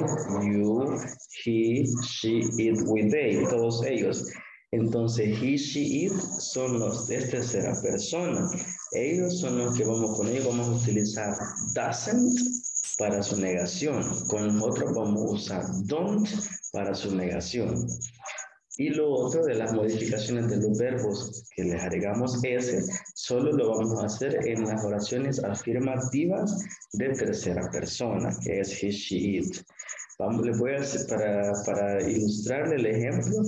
you, he, she, it, we, they, todos ellos. Entonces, he, she, it son los de tercera persona. Ellos son los que vamos con ellos, vamos a utilizar doesn't para su negación. Con nosotros vamos a usar don't para su negación. Y lo otro de las modificaciones de los verbos que les agregamos ese, solo lo vamos a hacer en las oraciones afirmativas de tercera persona, que es he, she, it. Vamos, les voy a hacer para, para ilustrarle el ejemplo.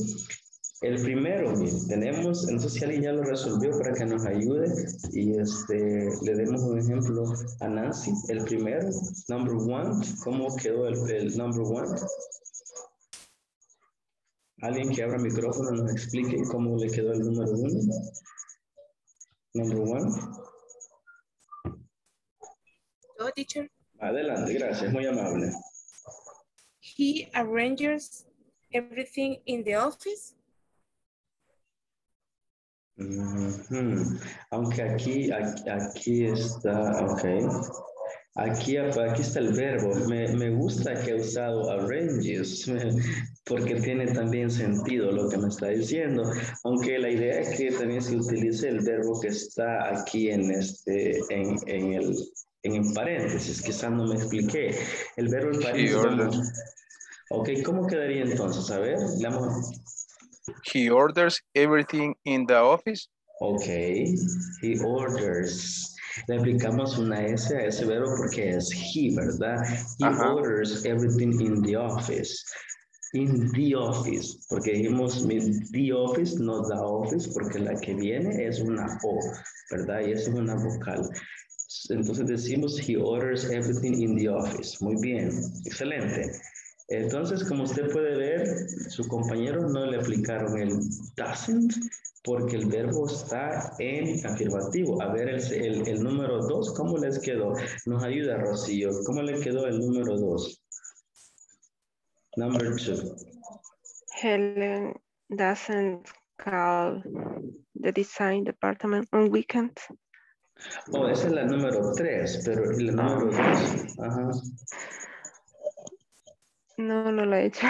El primero, tenemos, entonces si alguien ya lo resolvió para que nos ayude y este, le demos un ejemplo a Nancy. El primero, number one, ¿cómo quedó el, el number one? Alguien que abra micrófono nos explique cómo le quedó el número uno. Number one. Yo, teacher. Adelante, gracias, muy amable. He arranges everything in the office. Ujú. Aunque aquí, aquí, aquí está, ok. Aquí, aquí está el verbo. Me, me gusta que ha usado arranges, porque tiene también sentido lo que me está diciendo. Aunque la idea es que también se utilice el verbo que está aquí en, este, en, en el en paréntesis. Quizás no me expliqué. El verbo en paréntesis. vamos- Ok, ¿cómo quedaría entonces? A ver, leamos. He orders everything in the office. Ok, he orders. Le aplicamos una S a ese verbo porque es he, ¿verdad? He Ajá. orders everything in the office. In the office, porque dijimos the office, no the office, porque la que viene es una O, ¿verdad? Y es una vocal. Entonces decimos he orders everything in the office. Muy bien, excelente. Entonces, como usted puede ver, su compañero no le aplicaron el doesn't porque el verbo está en afirmativo. A ver, el, el, el número dos, ¿cómo les quedó? Nos ayuda, Rocío. ¿Cómo le quedó el número dos? Number two. Helen doesn't call the design department on weekends. Oh, esa es la número tres, pero el número dos. Ajá. No, no lo he hecho.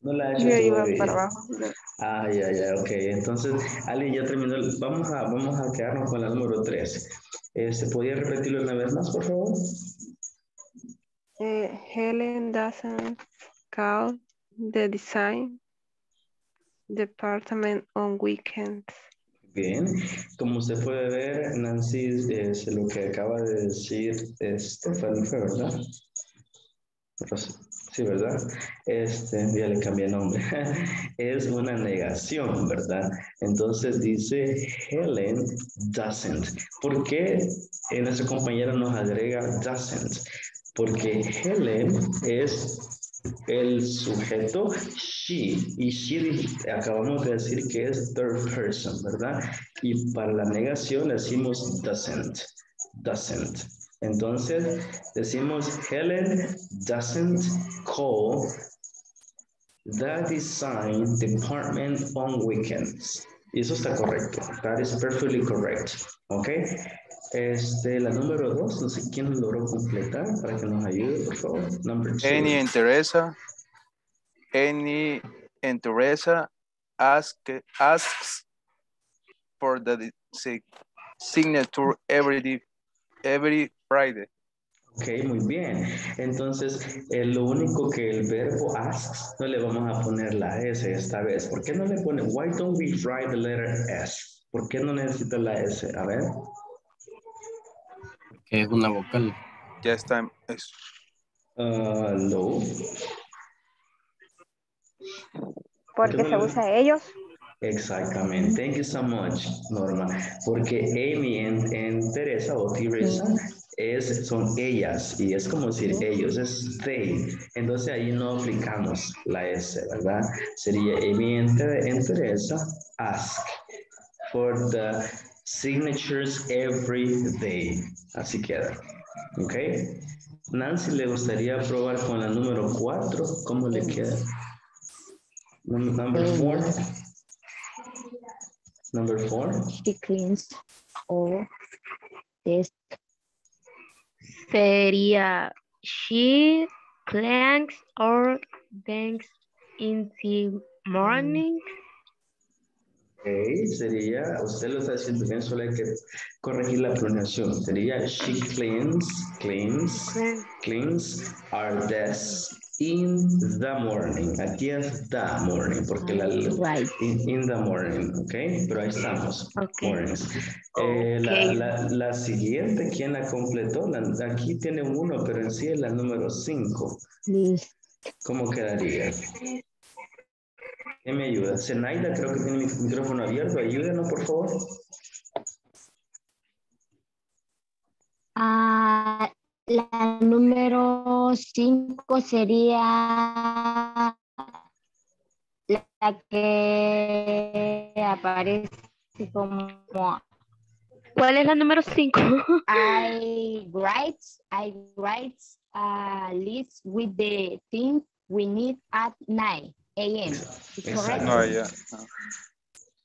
No la he hecho Yo iba todavía. para abajo. Ah, ya, ya, ok. Entonces, Ali ya terminó. Vamos a, vamos a quedarnos con la número 3. Este, ¿Podría repetirlo una vez más, por favor? Eh, Helen doesn't call the design department on weekends. Bien. Como usted puede ver, Nancy, es lo que acaba de decir Stephanie, ¿verdad? Ros- Sí, ¿verdad? Este, ya le cambié nombre. Es una negación, ¿verdad? Entonces dice Helen doesn't. ¿Por qué eh, nuestra compañera nos agrega doesn't? Porque Helen es el sujeto she y she acabamos de decir que es third person, ¿verdad? Y para la negación decimos doesn't, doesn't. Entonces decimos Helen doesn't call the design department on weekends. Y eso está correcto. That is perfectly correct. ¿Ok? Este, la número dos, no sé quién logró completar para que nos ayude, por favor. Number two. Any and Teresa, any and Teresa ask, asks for the signature every, every Friday. Ok, muy bien. Entonces, eh, lo único que el verbo asks, no le vamos a poner la S esta vez. ¿Por qué no le pone, why don't we write the letter S? ¿Por qué no necesita la S? A ver. Que es una vocal. Ya está. es- Ah, no. Porque se usa ellos. Exactamente. Thank you so much, Norma. Porque Amy en Teresa o Teresa es, son ellas y es como decir ellos, es they. Entonces ahí no aplicamos la S, ¿verdad? Sería Amy en, Tere- en Teresa, ask for the signatures every day. Así queda. ¿Ok? Nancy, ¿le gustaría probar con la número 4? ¿Cómo le queda? Num- Number 4. Number 4. She cleans all desk. Sería she cleans or banks in the morning. Ok, sería, usted lo está diciendo bien, solo hay que corregir la pronunciación. Sería she cleans, cleans, cleans our desk in the morning. Aquí es the morning, porque la Right. in, in the morning, ok, pero ahí estamos. Mornings. Eh, la, la, la siguiente, ¿quién la completó? La- aquí tiene un uno, pero en sí es la número 5. ¿Cómo quedaría? ¿Quién me ayuda? Zenaida, creo que tiene mi micrófono abierto. Ayúdenos, por favor. Ah, la número 5 sería la que aparece como ¿Cuál es la número 5? I write, I write a list with the things we need at 9 a.m. Exacto. No, ya.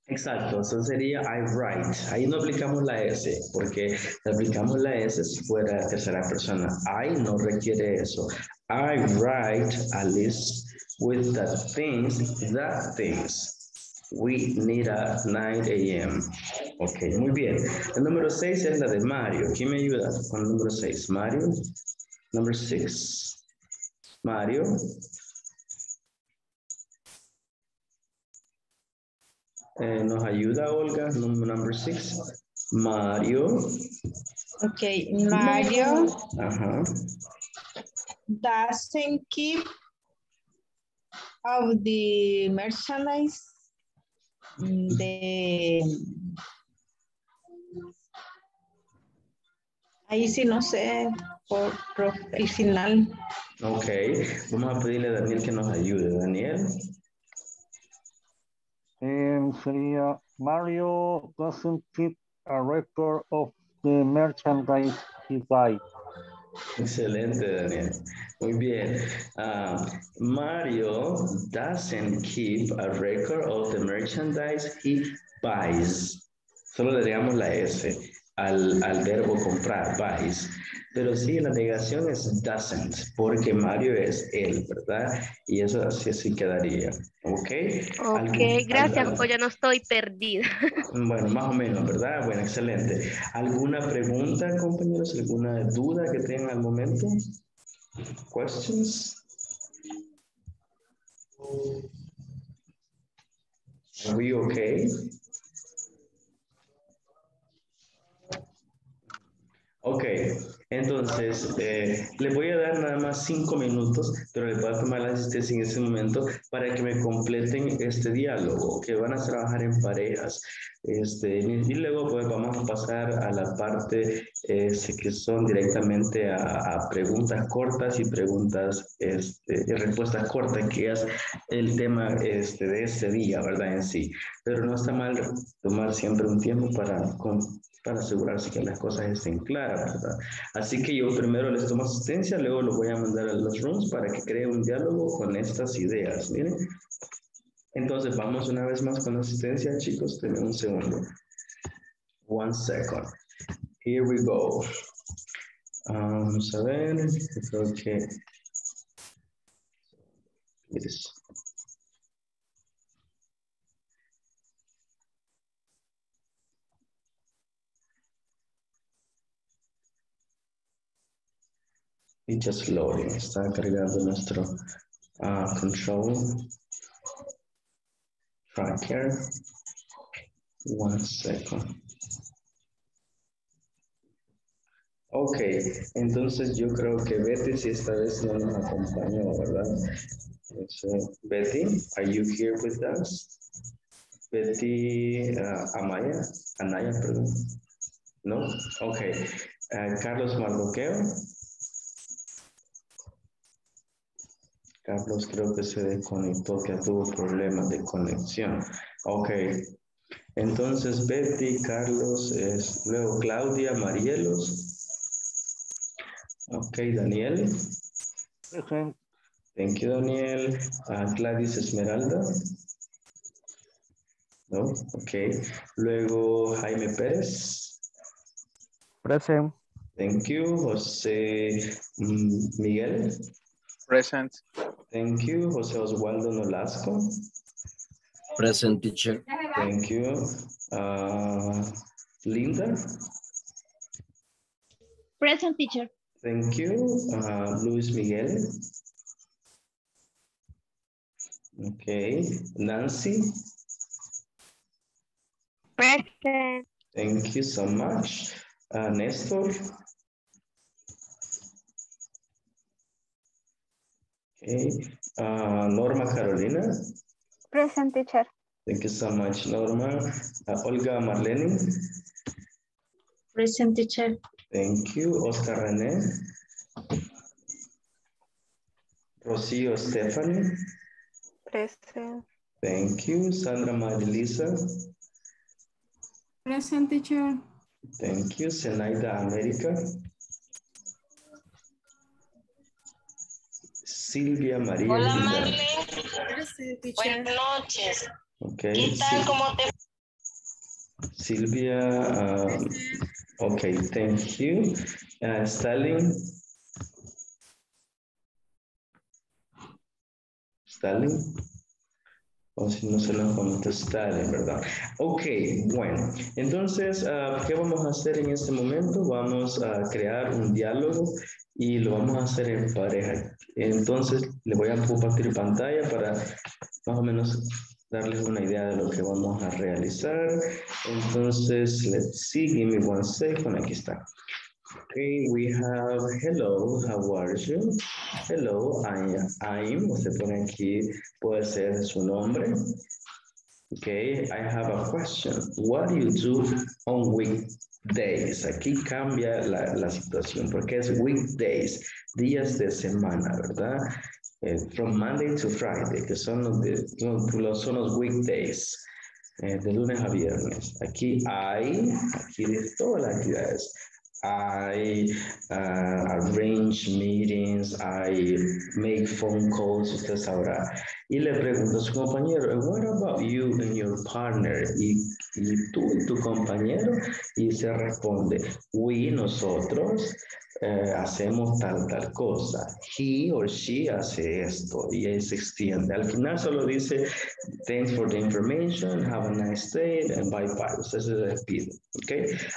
Exacto, eso sería I write. Ahí no aplicamos la S, porque aplicamos la S si fuera tercera persona. I no requiere eso. I write a list with the things, the things we need at 9 a.m. Ok, muy bien. El número 6 es la de Mario. ¿Quién me ayuda con el número 6? Mario. Number 6. Mario. Eh, ¿Nos ayuda Olga? Num- Number 6. Mario. Okay, Mario Ajá. doesn't keep of the merchandise. The Ahí sí no sé por, por el final. Ok, vamos a pedirle a Daniel que nos ayude. Daniel. Em, sería Mario doesn't keep a record of the merchandise he buys. Excelente, Daniel. Muy bien. Ah, Mario doesn't keep a record of the merchandise he buys. Solo le agregamos la S al, al verbo comprar, buys. Pero sí, la negación es doesn't, porque Mario es él, ¿verdad? Y eso así, así quedaría. ¿Ok? Ok, ¿Algún- gracias, pues ya no estoy perdida. Bueno, más o menos, ¿verdad? Bueno, excelente. ¿Alguna pregunta, compañeros? ¿Alguna duda que tengan al momento? Questions? Are we okay? Ok, entonces eh, le voy a dar nada más cinco minutos, pero le voy a tomar la asistencia en ese momento para que me completen este diálogo, que van a trabajar en parejas. Este, y luego pues vamos a pasar a la parte este, que son directamente a, a preguntas cortas y preguntas este, y respuestas cortas, que es el tema este, de este día, ¿verdad? En sí. Pero no está mal tomar siempre un tiempo para, para asegurarse que las cosas estén claras, ¿verdad? Así que yo primero les tomo asistencia, luego los voy a mandar a los rooms para que creen un diálogo con estas ideas, miren. Entonces vamos una vez más con la asistencia, chicos, denme un segundo. One second. Here we go. Vamos a ver, creo que... Y just loading, está cargando nuestro ah, control tracker. One second. Ok, entonces yo creo que Betty sí esta vez no nos acompañó, ¿verdad? Betty, are you here with us? Betty ah, Amaya, Anaya, perdón. No? Ok. Ah, Carlos Mardoqueo. Carlos creo que se desconectó, que tuvo problemas de conexión. Ok. Entonces, Betty, Carlos, es, luego Claudia, Marielos. Ok, Daniel. Present. Thank you, Daniel. Ah, Gladys Esmeralda. No, ok. Luego Jaime Pérez. Present. Thank you. José mm, Miguel. Present. Thank you. José Oswaldo Nolasco. Present teacher. Thank you. Uh, Linda. Present teacher. Thank you. Uh, Luis Miguel. Okay. Nancy. Present. Thank you so much. Uh, Nestor. Okay. Uh, Norma Carolina. Present teacher. Thank you so much, Norma. Uh, Olga Marlene. Present teacher. Thank you. Oscar René. Rocío Stephanie. Present. Thank you. Sandra Marilisa. Present teacher. Thank you. Senaida América. Silvia María. Hola. Marlene. Buenas noches. Okay. ¿Qué tal? Sil- ¿Cómo te Silvia. um, okay, thank you. Uh, Stalin. Stalin. O si no se lo contestaré, ¿verdad? Ok, bueno. Entonces, ah, ¿qué vamos a hacer en este momento? Vamos a crear un diálogo y lo vamos a hacer en pareja. Entonces, le voy a compartir pantalla para más o menos darles una idea de lo que vamos a realizar. Entonces, let's see, give me one second. Aquí está. Okay, we have, hello, how are you? Hello, I, I'm, usted pone aquí, puede ser su nombre. Okay, I have a question. What do you do on weekdays? Aquí cambia la, la situación porque es weekdays, días de semana, ¿verdad? Eh, from Monday to Friday, que son los, de, son los weekdays, eh, de lunes a viernes. Aquí hay, aquí de todas las actividades. I uh, arrange meetings, I make phone calls, usted sabrá. Y le pregunto a su compañero, what about you and your partner? Y, y tú y tu compañero, y se responde, we, nosotros, eh, hacemos tal, tal cosa. He or she hace esto y ahí se extiende. Al final solo dice, thanks for the information, have a nice day, and bye bye. Usted se despide.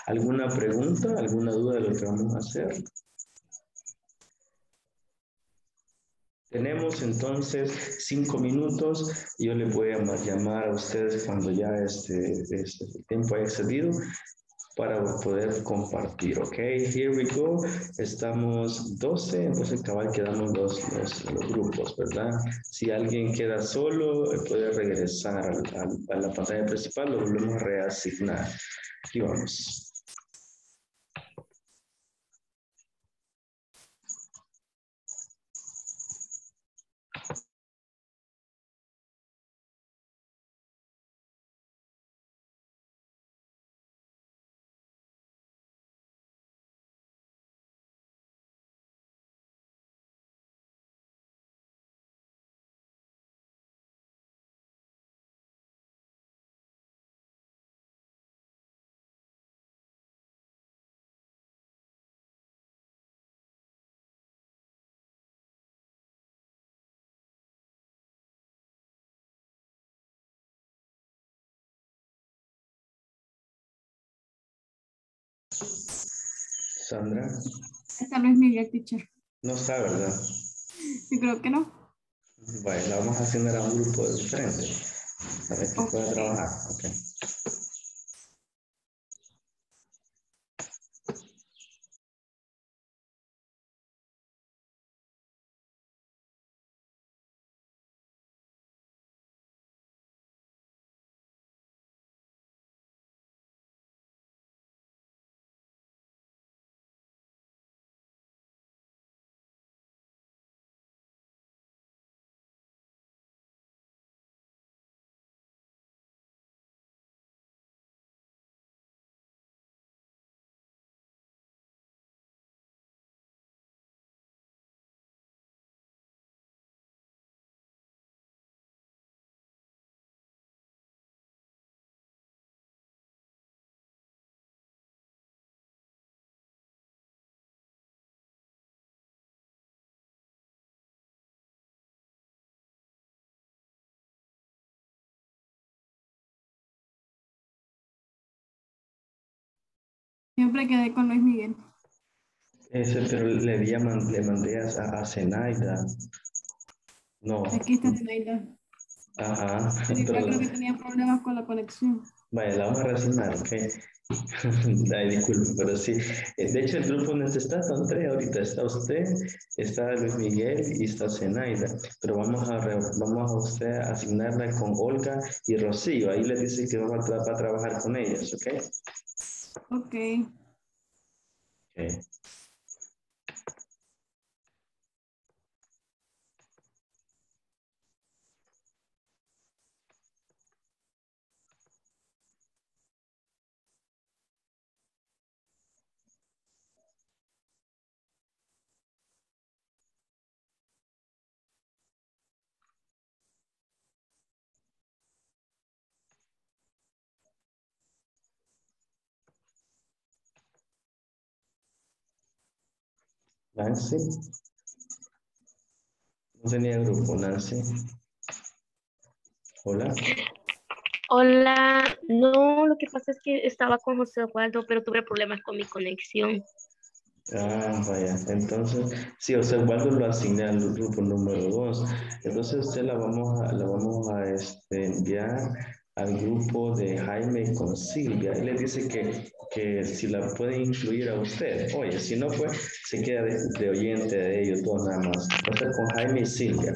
¿Alguna pregunta, alguna duda de lo que vamos a hacer? Tenemos entonces cinco minutos. Yo le voy a llamar a ustedes cuando ya este, este tiempo haya excedido para poder compartir, ¿ok? Here we go. Estamos 12, entonces cabal quedamos los, los, los grupos, ¿verdad? Si alguien queda solo, puede regresar al, al, a la pantalla principal, lo volvemos a reasignar. Aquí vamos. Sandra. Está Luis Miguel, teacher. No está, ¿verdad? Yo creo que no. Bueno, la vamos a asignar a un grupo diferente para que pueda trabajar. Okay. Siempre quedé con Luis Miguel. Ese, pero le, le, le mandé a, a Zenaida. No. Aquí está Zenaida. Ajá. Pero yo creo que tenía problemas con la conexión. Vaya, la vamos a reasignar, ok. Ay, disculpe, pero sí. Eh, De hecho, el grupo donde usted está, son tres ahorita. Está usted, está Luis Miguel y está Zenaida. Pero vamos a, re- vamos a usted a asignarla con Olga y Rocío. Ahí le dice que vamos a, va a trabajar con ellas, ¿ok? Ok. Ok. Nancy. No tenía grupo, Nancy. Hola. Hola, no, lo que pasa es que estaba con José Osvaldo, pero tuve problemas con mi conexión. Ah, vaya. Entonces, sí, o sea, Waldo lo asigné al grupo número dos. Entonces, usted la vamos a, la vamos a este, enviar al grupo de Jaime con Silvia. Y le dice que, que si la puede incluir a usted. Oye, si no, pues se queda de, oyente de ellos dos nada más. Sea, con Jaime y Silvia.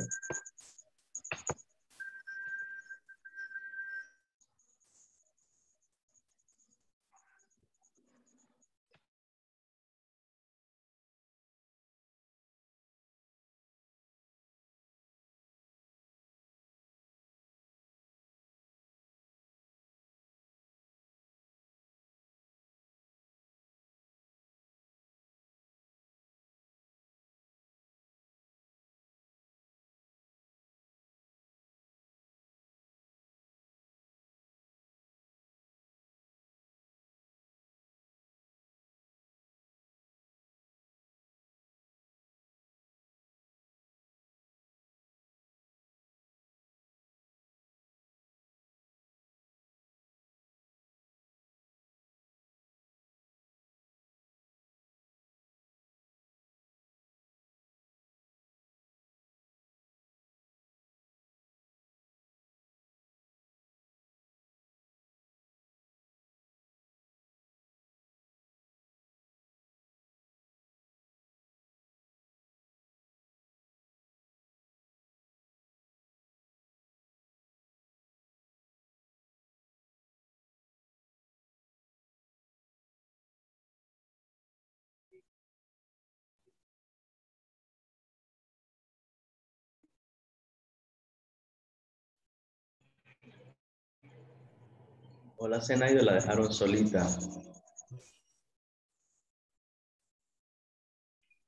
Hola, Zenaida, la dejaron solita.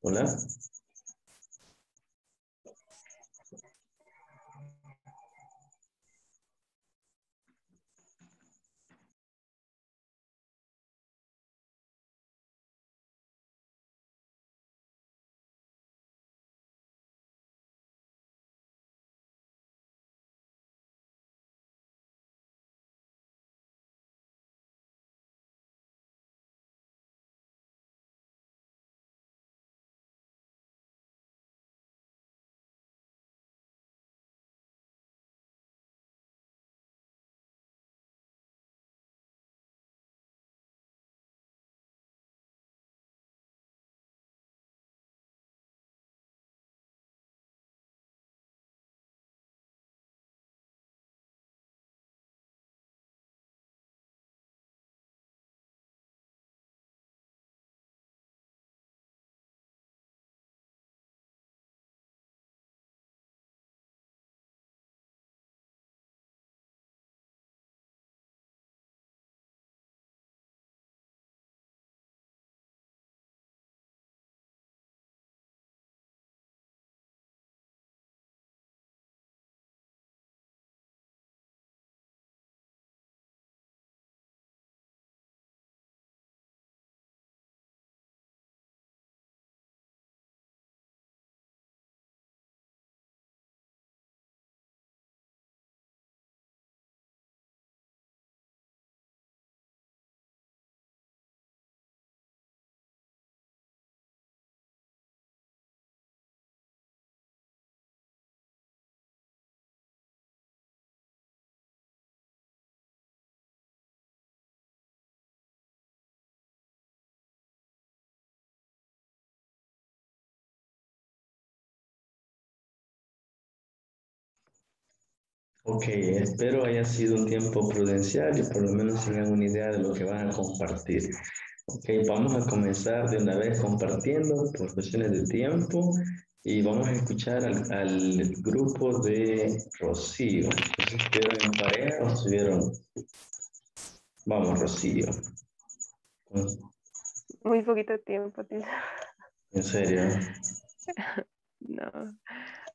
Hola. Ok, espero haya sido un tiempo prudencial y por lo menos tengan una idea de lo que van a compartir. Ok, vamos a comenzar de una vez compartiendo por cuestiones de tiempo y vamos a escuchar al, al grupo de Rocío. ¿Estuvieron en pareja o estuvieron? Vamos, Rocío. Muy poquito tiempo, tío. ¿En serio? No.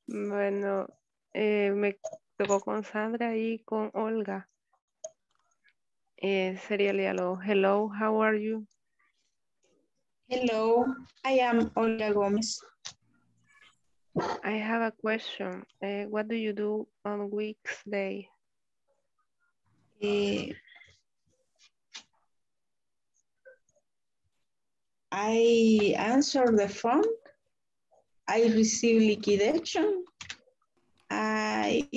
Bueno, eh, me tocó con Sandra y con Olga. Eh, sería el diálogo. Hello, how are you? Hello, I am Olga Gomez. I have a question. Uh, what do you do on weekday? Eh, I answer the phone. I receive liquidation. I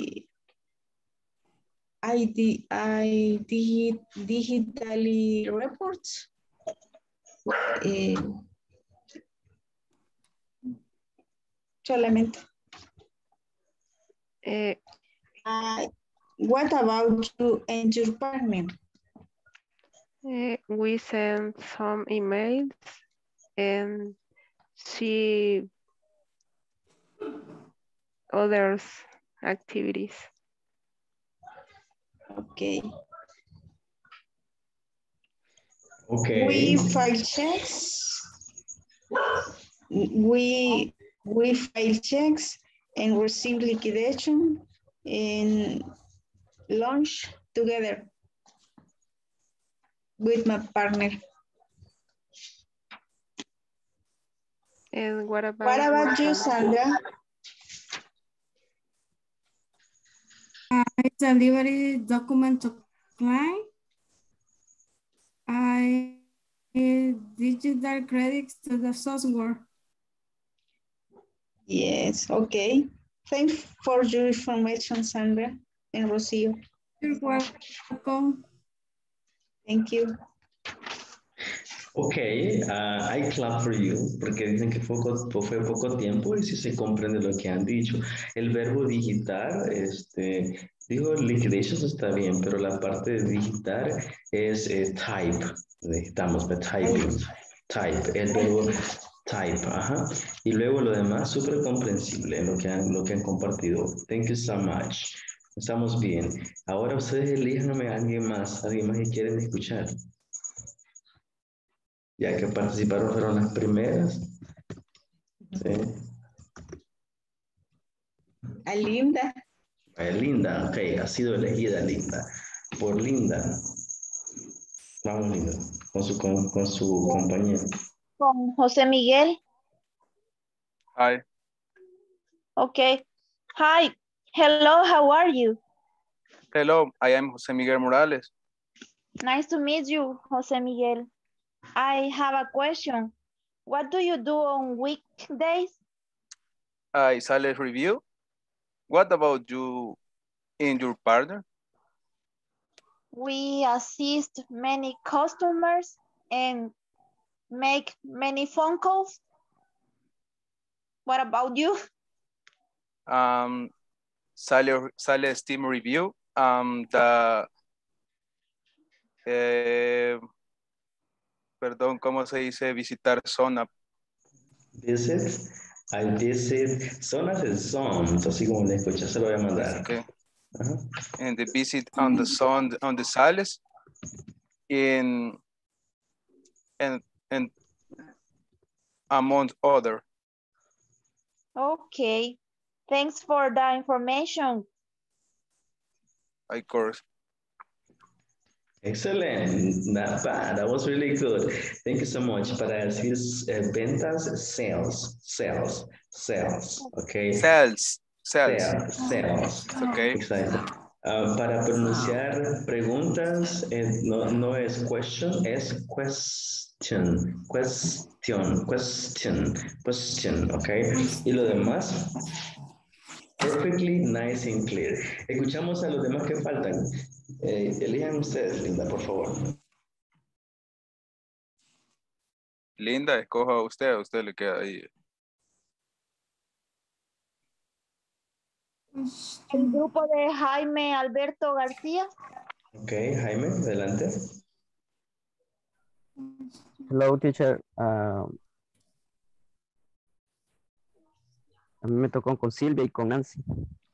I di I did digitally reports. Eh, solamente. Eh, Uh, what about you and your partner? Eh, we sent some emails and she others activities. Okay. Okay. We file checks. We we file checks and receive liquidation and launch together with my partner. And what about What about you, Sandra? I delivery document to client. I digital credits to the software. Yes, okay. Thanks for your information, Sandra and Rocio. You're welcome. Thank you. Ok, uh, I clap for you, porque dicen que fue, fue poco tiempo y si se comprende lo que han dicho. El verbo digitar, este, digo liquidations está bien, pero la parte de digitar es eh, type, digitamos, typing, type, el verbo type, ajá. Y luego lo demás, súper comprensible lo que, han, lo que han compartido. Thank you so much. Estamos bien. Ahora ustedes elíjanme a alguien más, alguien más que quieren escuchar. Ya que participaron fueron las primeras. Sí. A Linda. Eh, Linda, ok, ha sido elegida Linda. Por Linda. Vamos, Linda, con su, con, con su compañero. Con José Miguel. Hi. Okay. Hi. Hello, how are you? Hello, I am Jose Miguel Morales. Nice to meet you, Jose Miguel. I have a question. What do you do on weekdays? I sales review. What about you and your partner? We assist many customers and make many phone calls. What about you? Um, sales, sales team review. Um, the, eh, perdón, ¿cómo se dice? Visitar zona. Visit. I visit. Zonas es zones, así como le escuché, se lo voy a mandar. Okay. Ajá. And the visit on the zone, on the sales. In, and, and among other. Okay. Thanks for the information. Of course. Excellent, not bad. That was really good. Thank you so much. Para decir eh, ventas, sales, sales, sales, okay? Sales, sales. Sales, sales. Okay. Exacto. Ah, para pronunciar preguntas, eh, no, no es question, es question, question, question, question, okay? Y lo demás, perfectly nice and clear. Escuchamos a los demás que faltan. Eh, elijan ustedes, Linda, por favor. Linda, escoja usted, a usted le queda ahí. El grupo de Jaime Alberto García. Ok, Jaime, adelante. Hello, teacher. Um, a mí me tocó con Silvia y con Nancy.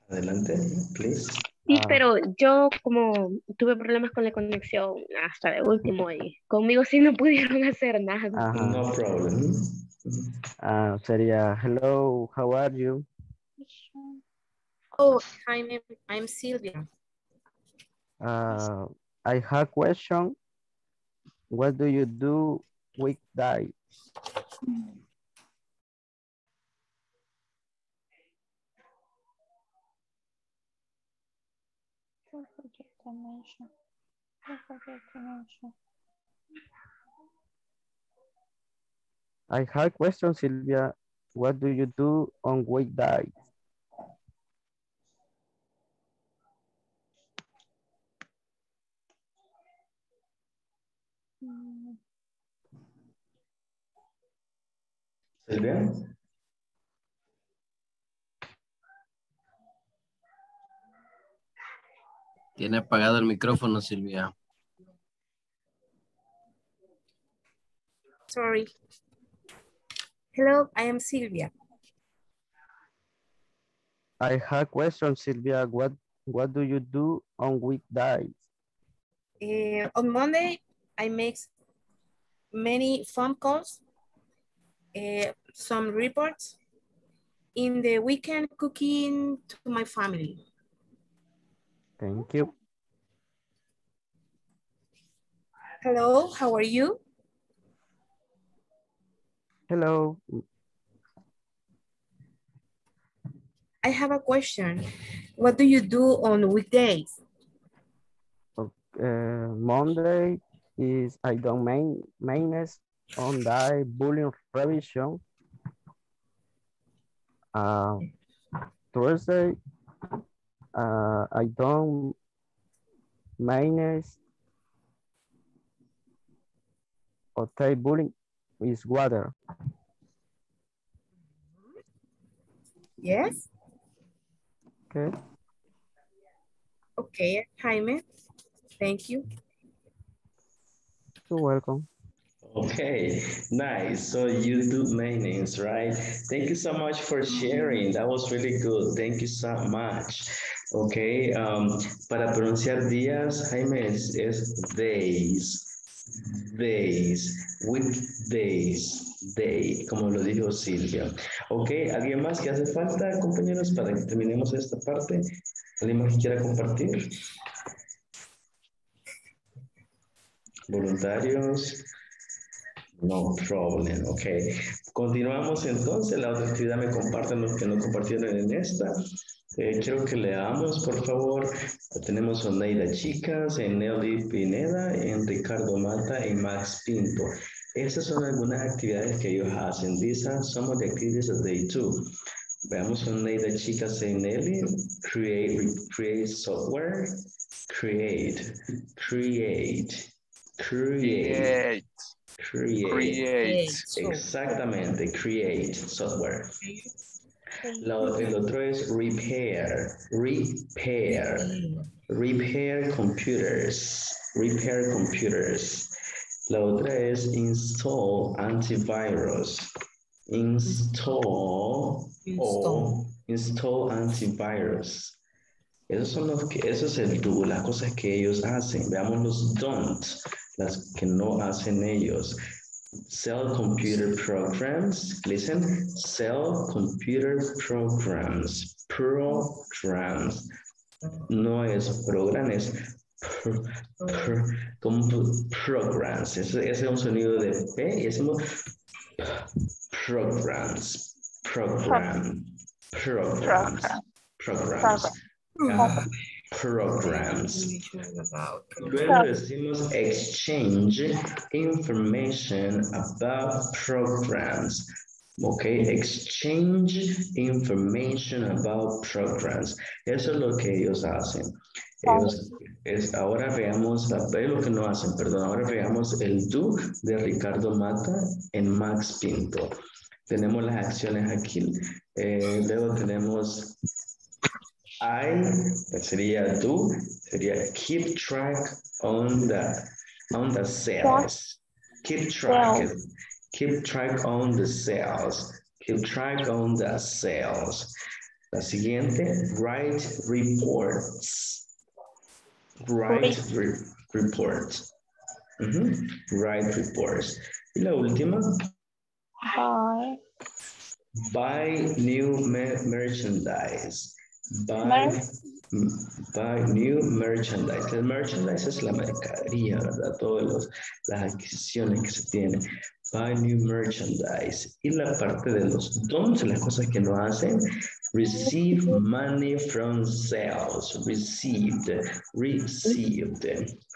Adelante, please. Sí, Ah. pero yo como tuve problemas con la conexión hasta de último y conmigo sí no pudieron hacer nada. Ajá. No problem. Ah, sería, hello, how are you? Oh, Jaime, I'm Sylvia. Uh, I have question. What do you do weekday? To mention. Don't forget to mention. I have a question, Sylvia. What do you do on weekdays? Mm, Tiene apagado el micrófono, Silvia. Sorry. Hello, I am Sylvia. I have question, Sylvia. What what do you do on weekdays? Eh, on Monday, I make many phone calls, eh, some reports. In the weekend, cooking to my family. Thank you. Hello, how are you? Hello. I have a question. What do you do on weekdays? Uh, Monday is I don't main maintenance on the bullying revision. Uh, Thursday, uh, I don't maintenance or take bullying is water. Yes. Okay. Okay, Jaime. Thank you. You're welcome. Okay, nice. So you do maintenance, right? Thank you so much for sharing. That was really good. Thank you so much. Ok, um, para pronunciar días, Jaime, es, es days. Days, weekdays, day, como lo dijo Silvia. Ok, ¿alguien más que hace falta, compañeros, para que terminemos esta parte? ¿Alguien más que quiera compartir? Voluntarios. No problem, ok. Continuamos entonces. La otra actividad me comparten los que no compartieron en esta. Eh, quiero que leamos, por favor. Tenemos a Neida Chicas, en Nelly Pineda, en Ricardo Mata y Max Pinto. Esas son algunas actividades que ellos hacen. These are some of the activities that they do. Veamos a Neida Chicas en Nelly. Create, create software. Create, create, create. Create. Create. Exactamente, create software. Lo- el otro es repair, repair, repair computers, repair computers. La otra es install antivirus, install o install antivirus. Esos son los que, eso es el do, las cosas que ellos hacen. Veamos los don't, las que no hacen ellos. Sell computer programs. Listen, sell computer programs. Programs. No es programs, es pr- pr- compu- programs. Ese, ese es un sonido de P y decimos programs. Program. Programs. Programs. Ah, programs. Luego decimos exchange information about programs. Ok, exchange information about programs. Eso es lo que ellos hacen. Ellos, es, ahora veamos, la- lo que no hacen, perdón, ahora veamos el do de Ricardo Mata en Max Pinto. Tenemos las acciones aquí. Eh, luego tenemos I, que sería do, sería keep track on the, on the sales. Keep track, keep track on the sales. Keep track on the sales. La siguiente, write reports. Write re- reports. Ujú, Write reports. Y la última, Bye. buy new mer- merchandise. Buy, buy new merchandise. El merchandise es la mercadería, ¿verdad? Todas las adquisiciones que se tienen. Buy new merchandise. Y la parte de los don'ts, las cosas que no hacen. Receive money from sales. Received. Received.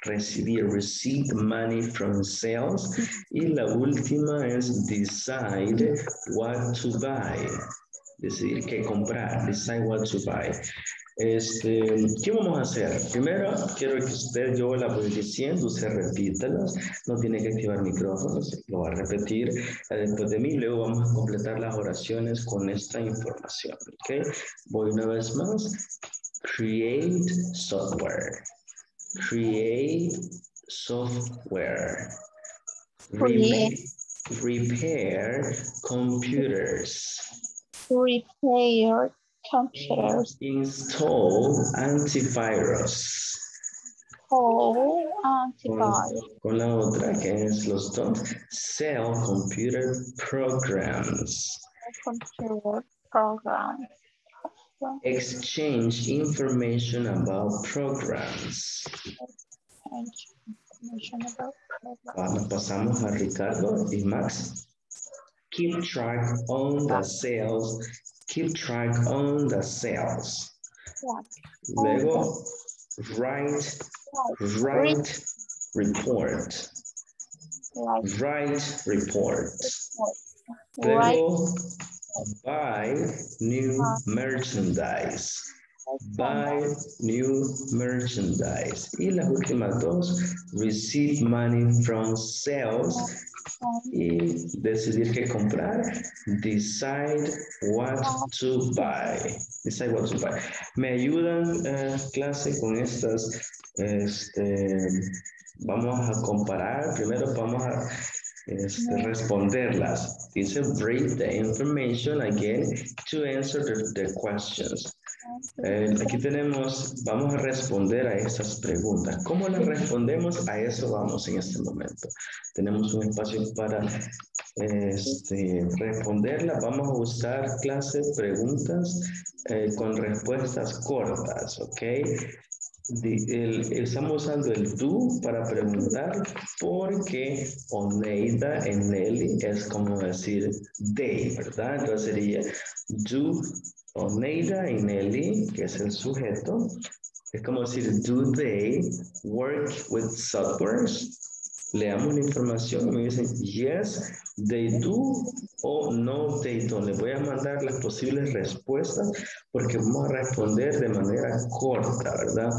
Recibir. Received money from sales. Y la última es decide what to buy decidir qué comprar, decide what to buy. Este, ¿Qué vamos a hacer? Primero, quiero que usted, yo la voy diciendo, usted repítalas, no tiene que activar micrófonos, lo va a repetir después de mí, luego vamos a completar las oraciones con esta información, ¿ok? Voy una vez más. Create software. Create software. Repair computers. Repair computers. Install antivirus. Oh, antivirus. con la otra que es los don't. Sell computer programs. Computer program. Exchange information about programs. Exchange information about program. Ahora pasamos a Ricardo y Max. Keep track on the sales. Keep track on the sales. What? Luego, write, write report. Write report. Luego, buy new merchandise. Buy new merchandise. Y las últimas dos, receive money from sales y decidir qué comprar. Decide what to buy. Decide what to buy. ¿Me ayudan, eh, clase, con estas? Este, vamos a comparar. Primero vamos a este, responderlas. Dice, read the information again to answer the, the questions. Eh, aquí tenemos, vamos a responder a estas preguntas. ¿Cómo las respondemos? A eso vamos en este momento. Tenemos un espacio para este, responderla. Vamos a usar clases, preguntas eh, con respuestas cortas, ¿ok? el, estamos usando el do para preguntar porque Oneida en Nelly es como decir they, ¿verdad? Entonces sería do Oneida y Nelly, que es el sujeto, es como decir do they work with softwares? Leamos la información y me dicen yes, they do o no they don't. Les voy a mandar las posibles respuestas porque vamos a responder de manera corta, ¿verdad?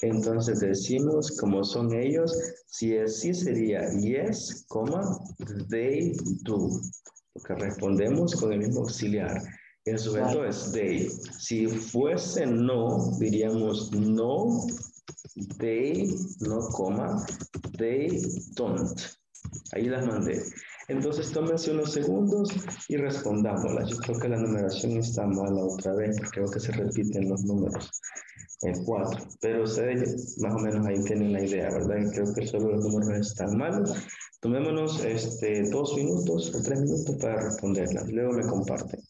Entonces decimos como son ellos, si es sí sería yes, coma, they do. Porque respondemos con el mismo auxiliar. El sujeto es they. Si fuese no, diríamos no, they, no coma, they don't. Ahí las mandé. Entonces tómense unos segundos y respondámoslas. Yo creo que la numeración está mala otra vez, porque creo que se repiten los números. El 4. Pero ustedes más o menos ahí tienen la idea, ¿verdad? Creo que solo los números están malos. Tomémonos este, dos minutos o tres minutos para responderlas. Luego me comparten.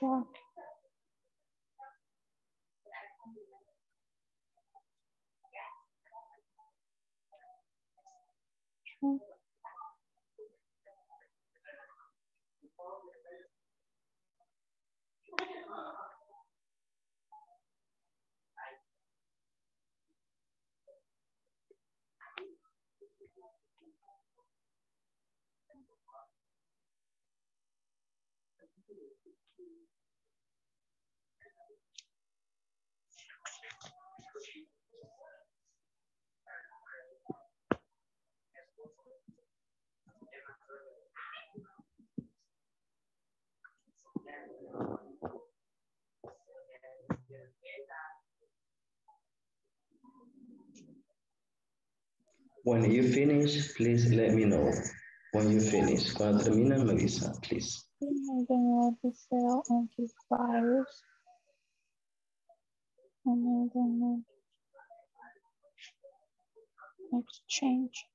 sure. sure. When you finish, please let me know. When you finish. Cuando termina, me avisa, please. Then the cell. And then exchange.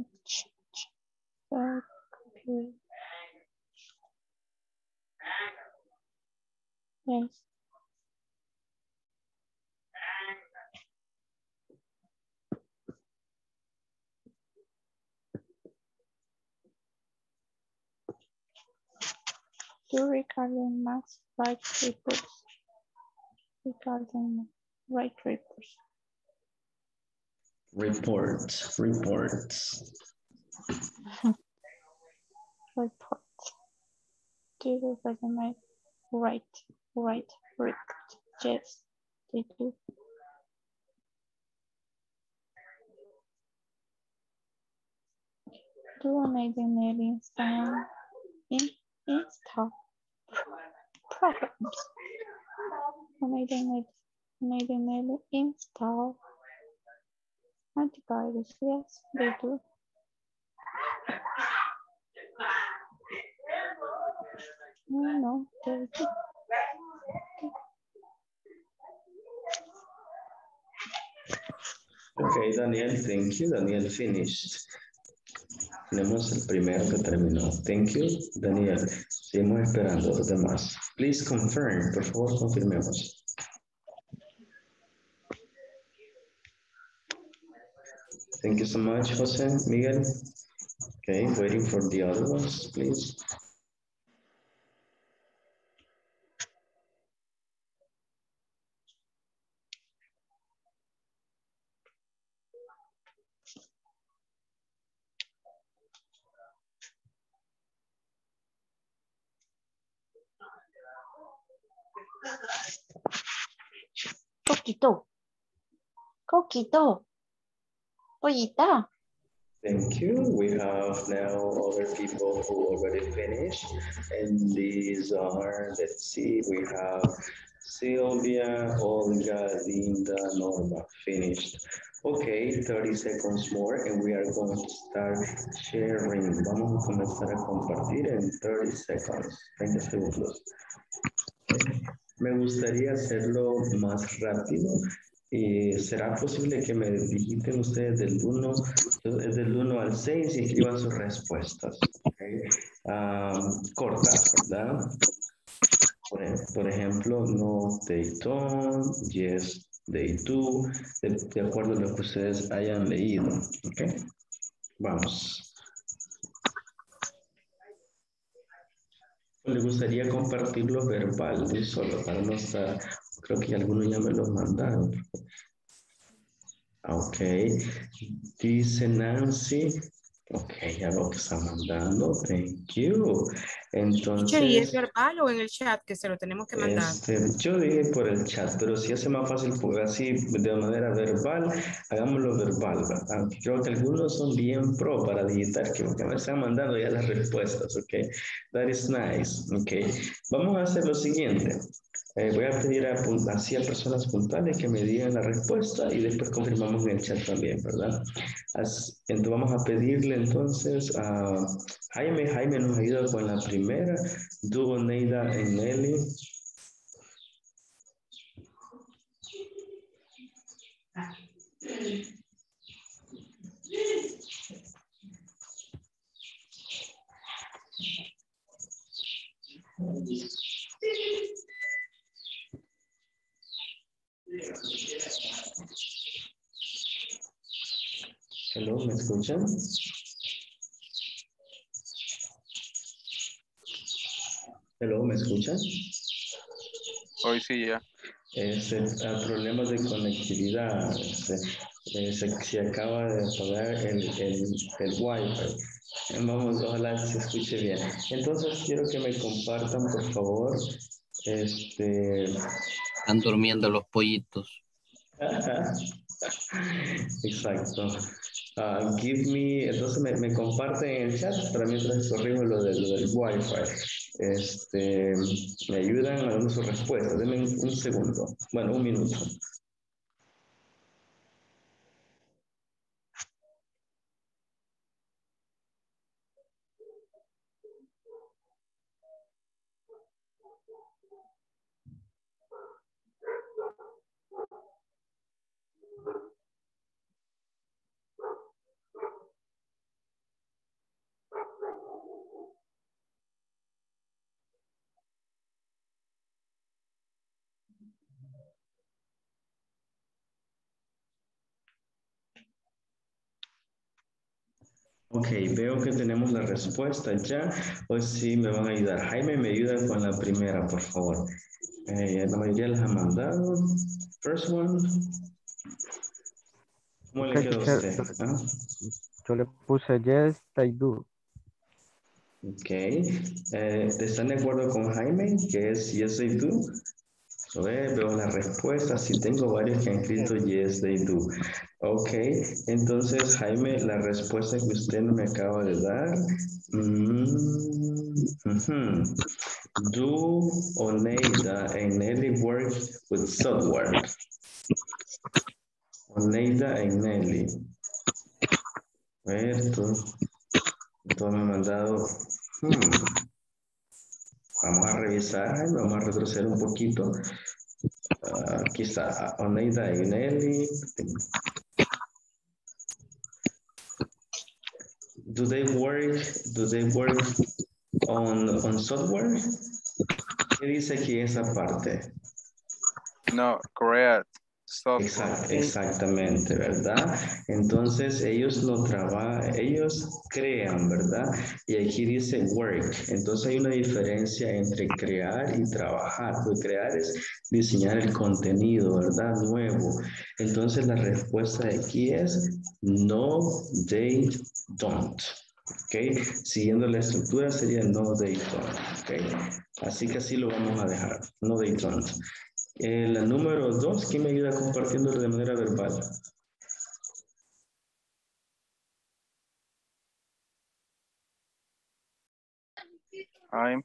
Exchange. Third computer. Yes. Do regarding max right reports. Regarding right reports. Reports, reports. Reports. Do regarding my right, right report. Yes, they do. Do amazing install in install programs. Amazing amazing install antivirus. Yes, they do. No, no, they do. Okay, Daniel, thank you. Daniel finished. Tenemos el primero que terminó. Thank you, Daniel. Seguimos esperando los demás. Please confirm, por favor, confirmemos. Thank you so much, Jose, Miguel. Okay, waiting for the other ones, please. Coquito. Coquito. Pollita. Thank you. We have now other people who already finished. And these are, let's see, we have Sylvia, Olga, Linda, Norma, finished. Okay, 30 seconds more and we are going to start sharing. Vamos a comenzar a compartir en 30 seconds, 30 segundos. Me gustaría hacerlo más rápido. Y ¿Será posible que me digiten ustedes del 1, del 1 al 6 y escriban sus respuestas? Okay. Um, cortas, ¿verdad? Por, por, ejemplo, no they don't, yes they do, de, acuerdo a lo que ustedes hayan leído. ¿Ok? Vamos. Le gustaría compartirlo verbal, solo, para no estar, creo que algunos ya me lo mandaron. Ok, dice Nancy, Ok, ya lo que está mandando. Thank you. Entonces. ¿Y es verbal o en el chat que se lo tenemos que mandar? Este, yo dije por el chat, pero si hace más fácil por así de manera verbal, hagámoslo verbal. ¿verdad? Creo que algunos son bien pro para digitar, que me están mandando ya las respuestas. Ok, that is nice. Ok, vamos a hacer lo siguiente. Eh, voy a pedir a, a personas puntuales que me digan la respuesta y después confirmamos en el chat también, ¿verdad? Entonces vamos a pedirle entonces a Jaime. Jaime nos ayuda con la primera. Dugo Neida en Nelly. Hello, ¿me escuchan? Hello, ¿me escuchan? Hoy sí ya. Este, a problemas de conectividad. Este, eh, se, se, acaba de apagar el, el, el Wi-Fi. Vamos, ojalá se escuche bien. Entonces quiero que me compartan, por favor. Este. Están durmiendo los pollitos. Exacto. Uh, give me, entonces me, me, comparten en el chat para mientras corrijo lo, de, lo del Wi-Fi. Este, me ayudan a dar su respuesta. Denme un segundo. Bueno, un minuto. Ok, veo que tenemos la respuesta ya. Pues sí, me van a ayudar. Jaime, me ayuda con la primera, por favor. Eh, la mayoría las ha mandado. First one. ¿Cómo le quedó a usted? ¿Ah? Yo le puse yes, I do. Ok. Eh, ¿Están de acuerdo con Jaime? Que es yes, I do. Ver, veo la respuesta. Sí, tengo varios que han escrito yes, they do. Ok, entonces Jaime, la respuesta que usted me acaba de dar. Mm -hmm. Do Oneida and Nelly work with software? Oneida and Nelly. A ver, me ha mandado. Hmm. Vamos a revisar, vamos a retroceder un poquito. Uh, aquí está Oneida y Nelly. Do they work, do they work on, on software? ¿Qué dice aquí esa parte? No, correct. Exact, exactamente, ¿verdad? Entonces ellos no trabajan, ellos crean, ¿verdad? Y aquí dice work. Entonces hay una diferencia entre crear y trabajar. Porque crear es diseñar el contenido, ¿verdad? Nuevo. Entonces la respuesta de aquí es no, they don't. ¿Ok? Siguiendo la estructura sería no, they don't. ¿Ok? Así que así lo vamos a dejar. No, they don't. Eh, la número dos, ¿quién me ayuda compartiéndolo de manera verbal? I'm.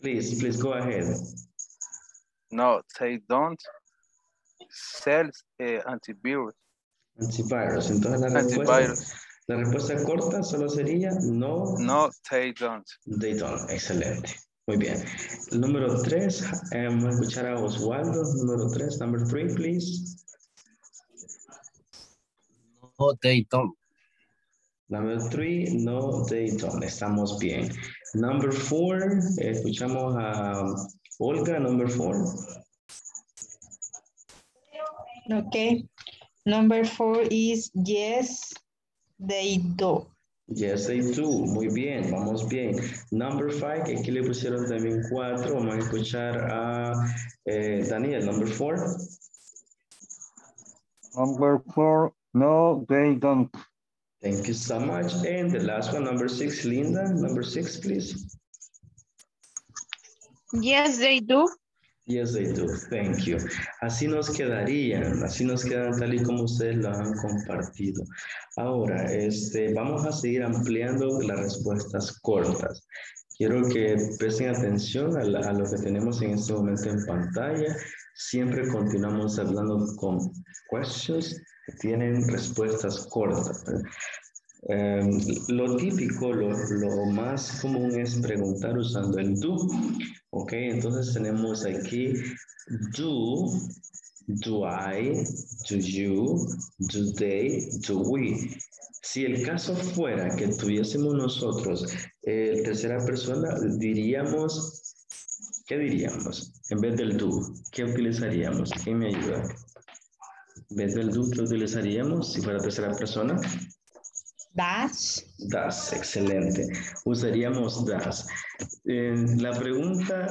Please, please go ahead. No, they don't sell eh, antivirus. Antivirus. Entonces la respuesta, Antivirus. la respuesta corta solo sería no. No, they don't. They don't. Excelente. Muy bien. El número tres, eh, vamos a escuchar a Oswaldo. Número tres, number three, please. No, they don't. Number three, no, they don't. Estamos bien. Number four, escuchamos a Olga, number four. Okay. Number four is yes, they do. Yes, they do. Muy bien, vamos bien. Number five, que aquí le pusieron también cuatro. Vamos a escuchar a eh, Daniel, number four. Number four, no, they don't. Thank you so much. And the last one, number six, Linda, number six, please. Yes, they do. Yes, they do. Thank you. Así nos quedarían, así nos quedan tal y como ustedes lo han compartido. Ahora, este, vamos a seguir ampliando las respuestas cortas. Quiero que presten atención a, la- a lo que tenemos en este momento en pantalla. Siempre continuamos hablando con questions que tienen respuestas cortas. Eh, lo típico, lo, lo más común es preguntar usando el do. Ok, entonces tenemos aquí do, do I, do you, do they, do we. Si el caso fuera que tuviésemos nosotros eh, tercera persona, diríamos, ¿qué diríamos? En vez del do, ¿qué utilizaríamos? ¿Quién me ayuda? En vez del do, ¿qué utilizaríamos si fuera tercera persona? Das. Das, excelente. Usaríamos das. La pregunta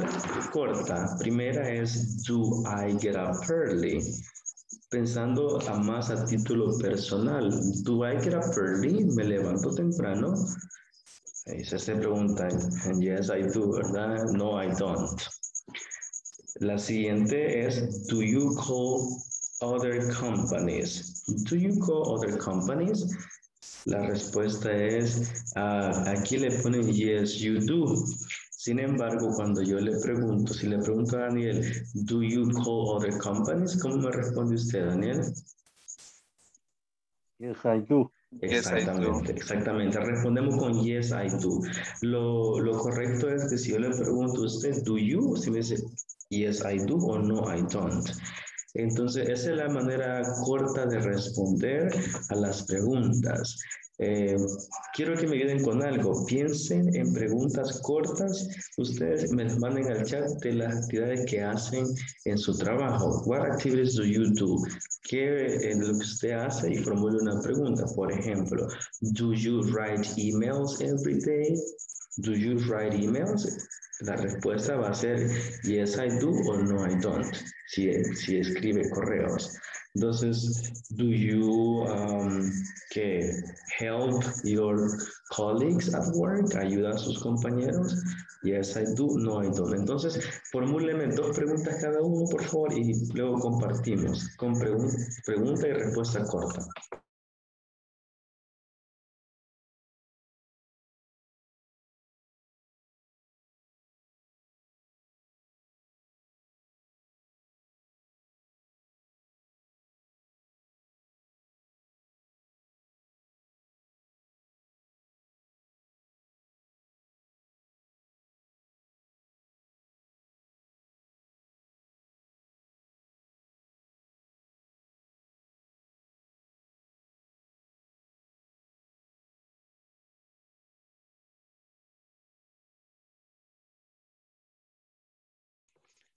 corta, primera es, do I get up early? Pensando a más a título personal, do I get up early? ¿Me levanto temprano? Esa se pregunta, yes I do, ¿verdad? No I don't. La siguiente es, do you call other companies? Do you call other companies? La respuesta es, ah, aquí le ponen yes, you do. Sin embargo, cuando yo le pregunto, si le pregunto a Daniel, do you call other companies? ¿Cómo me responde usted, Daniel? Yes, I do. Yes, I do. Exactamente, exactamente. Respondemos con yes, I do. Lo, lo correcto es que si yo le pregunto a usted, do you? Si me dice yes, I do o no, I don't. Entonces, esa es la manera corta de responder a las preguntas. Eh, quiero que me ayuden con algo. Piensen en preguntas cortas. Ustedes me manden al chat de las actividades que hacen en su trabajo. What activities do you do? ¿Qué es lo que usted hace? Y formule una pregunta. Por ejemplo, do you write emails every day? Do you write emails? La respuesta va a ser yes I do o no I don't, si, si escribe correos. Entonces, do you um, que help your colleagues at work? ¿Ayuda a sus compañeros? Yes I do, no I don't. Entonces, formúleme dos preguntas cada uno, por favor, y luego compartimos con pregun- pregunta y respuesta corta.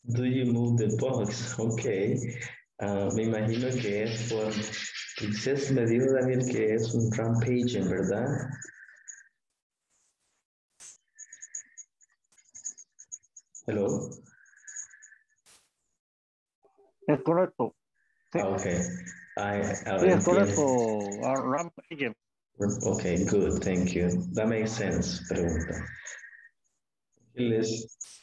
Do you move the box? Ok. Ah, me imagino que es por... Usted me dijo, Daniel, que es un rampaging, ¿verdad? Hello. Es correcto. Ah, ok. I, Sí, es correcto. entiendo. Ah, Rampage. Okay, good, thank you. That makes sense, pregunta. Les...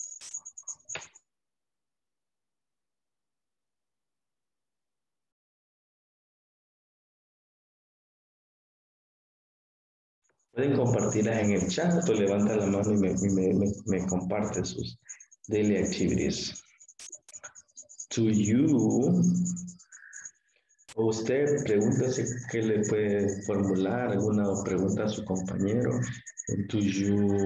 Pueden compartirlas en el chat o levanta la mano y me, me, sus daily activities. to you. O usted pregúntese qué le puede formular, alguna pregunta a su compañero. Do you,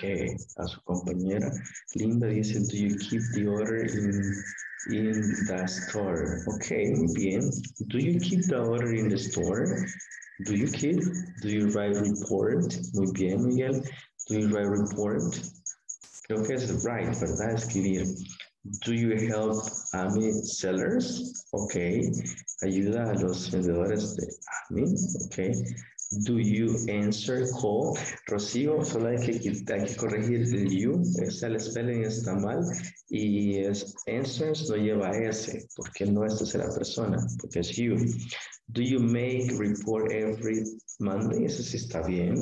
¿qué? A su compañera. Linda dice, do you keep the order in, in the store? Ok, bien. Do you keep the order in the store? Do you keep? Do you write report? Muy bien, Miguel. Do you write report? Creo que es right, ¿verdad? Escribir. Do you help AMI sellers? Ok. Ayuda a los vendedores de AMI. Ok. Do you answer call? Rocío, solo hay que, hay que corregir el you. El spelling está mal. Y es answers no lleva S, porque no es tercera persona, porque es you. Do you make report every Monday? Eso sí está bien.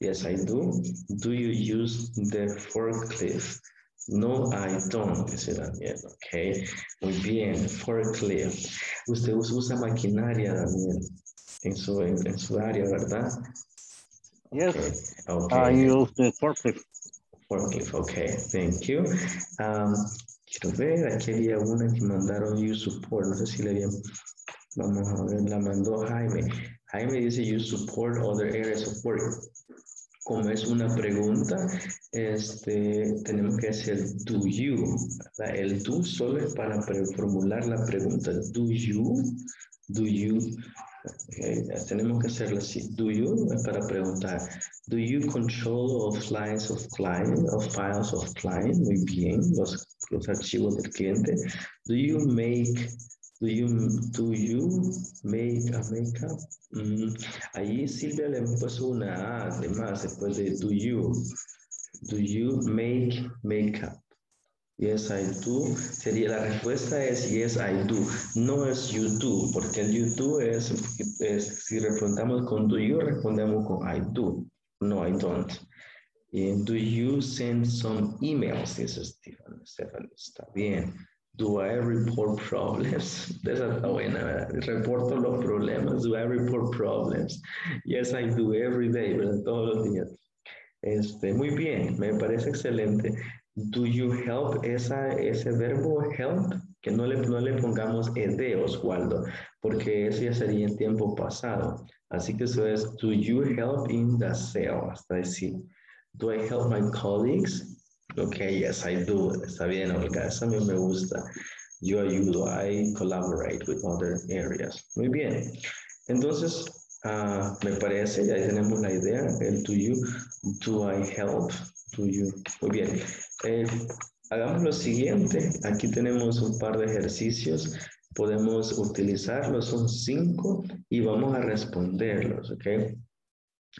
Yes, I do. Do you use the forklift? No, I don't, dice Daniel. Ok, muy bien. Forklift. Usted usa maquinaria, Daniel, en su, en, en su área, ¿verdad? Yes, Okay. I use the forklift. Forklift, okay, thank you. Um, quiero ver, aquí había una que mandaron you support, no sé si le habían, vamos a ver, la mandó Jaime. Jaime dice you support other areas of work. Como es una pregunta, este, tenemos que hacer do you. ¿verdad? El do solo es para formular la pregunta. Do you, do you, Tenemos que hacerlo así. Do you para preguntar. Do you control of lines of client, of files of client? Muy bien, los, los archivos del cliente. Do you make, do you, do you make a makeup? Mm, Allí Silvia le puso una A de más después de do you. Do you make makeup? Yes, I do. Sería la respuesta es yes, I do. No es you do, porque el you do es, es si respondemos con do you, respondemos con I do. No, I don't. Do you send some emails? Dice Stefan. Stefan, está bien. Do I report problems? Esa está buena, ¿verdad? Reporto los problemas. Do I report problems? Yes, I do every day, ¿verdad? Todos los días. Este, muy bien, me parece excelente. Do you help esa, ese verbo help? Que no le, no le pongamos ed, Oswaldo, porque eso ya sería en tiempo pasado. Así que eso es, do you help in the sale? Hasta decir, do I help my colleagues? Ok, yes, I do. Está bien, Olga, eso a mí me gusta. Yo ayudo, I collaborate with other areas. Muy bien. Entonces, ah, me parece, ya tenemos la idea, el do you, do I help, you. Muy bien. Eh, hagamos lo siguiente, aquí tenemos un par de ejercicios, podemos utilizarlos, son cinco, y vamos a responderlos, ¿ok?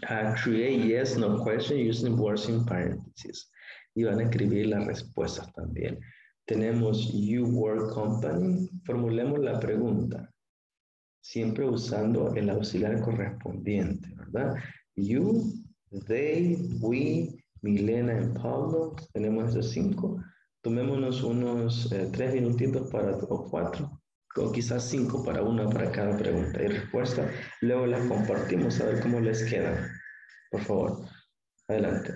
Uh, create yes, no question using words in parentheses. Y van a escribir las respuestas también. Tenemos you work company, formulemos la pregunta, siempre usando el auxiliar correspondiente, ¿verdad? You, they, we, Milena y Pablo, tenemos esos cinco. Tomémonos unos eh, tres minutitos para, o cuatro, o quizás cinco para una para cada pregunta y respuesta. Luego las compartimos a ver cómo les quedan. Por favor, adelante.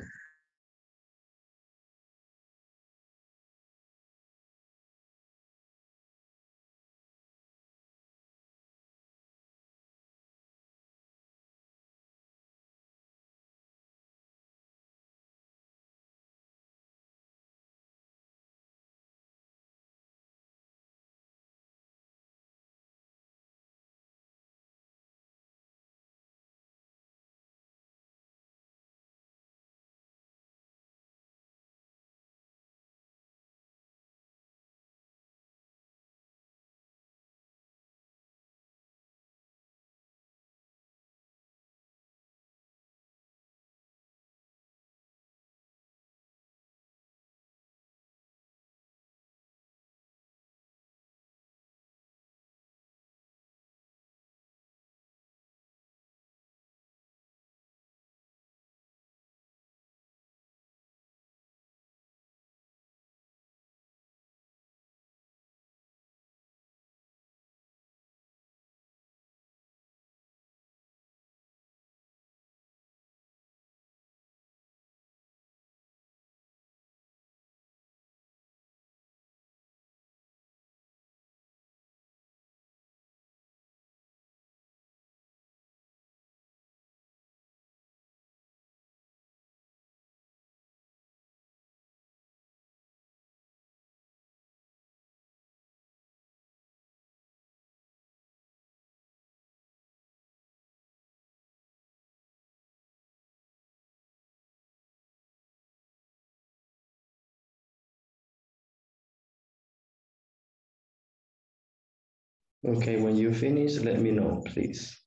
Okay, when you finish, let me know, please.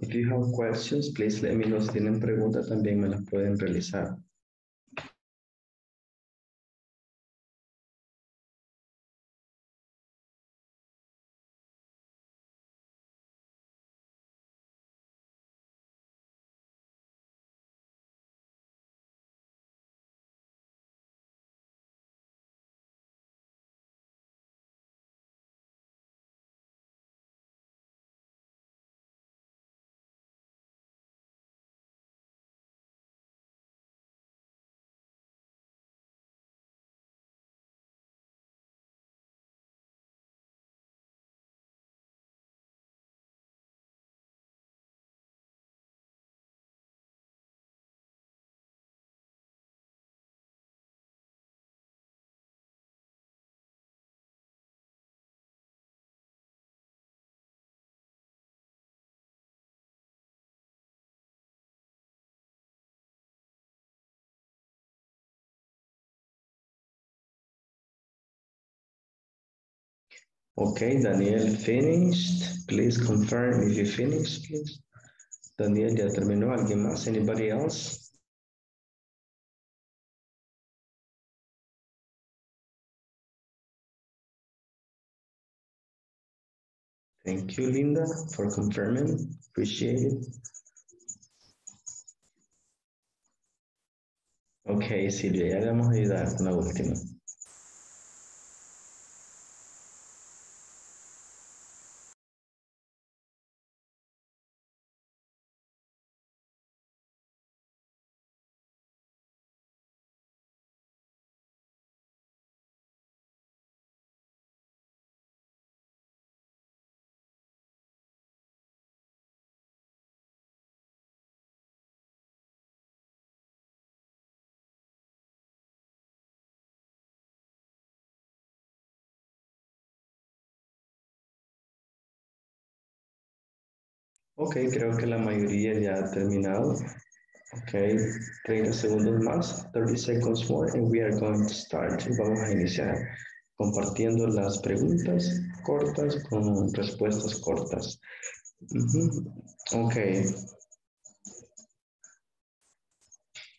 If you have questions, please let me know. Si tienen preguntas, también me las pueden realizar. Okay, Daniel finished. Please confirm if you finished, please. Daniel ya terminó. ¿Alguien más? Anybody else? Thank you, Linda, for confirming. Appreciate it. Ok, Silvia, ya le vamos a ayudar con la última. Ok, creo que la mayoría ya ha terminado. Ok, 30 segundos más, 30 seconds more, and we are going to start. Vamos a iniciar compartiendo las preguntas cortas con respuestas cortas. Ujú. Ok.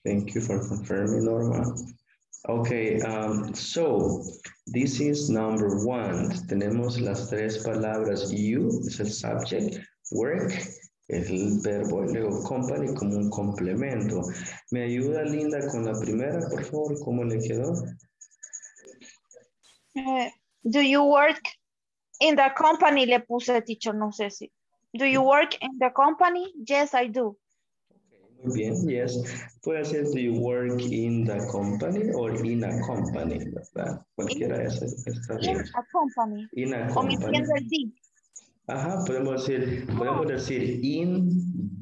Thank you for confirming, Norma. Okay, um, so this is number one. Tenemos las tres palabras you es el subject, work es el verbo, y luego company como un complemento. ¿Me ayuda Linda con la primera, por favor? ¿Cómo le quedó? Eh, do you work in the company? Le puse teacher, no sé si. Do you work in the company? Yes, I do. Muy bien, yes. Puede ser do you work in the company or in a company, ¿verdad? Cualquiera de esas está In a company. In a company. Omitiendo el D. Ajá, podemos decir, podemos decir in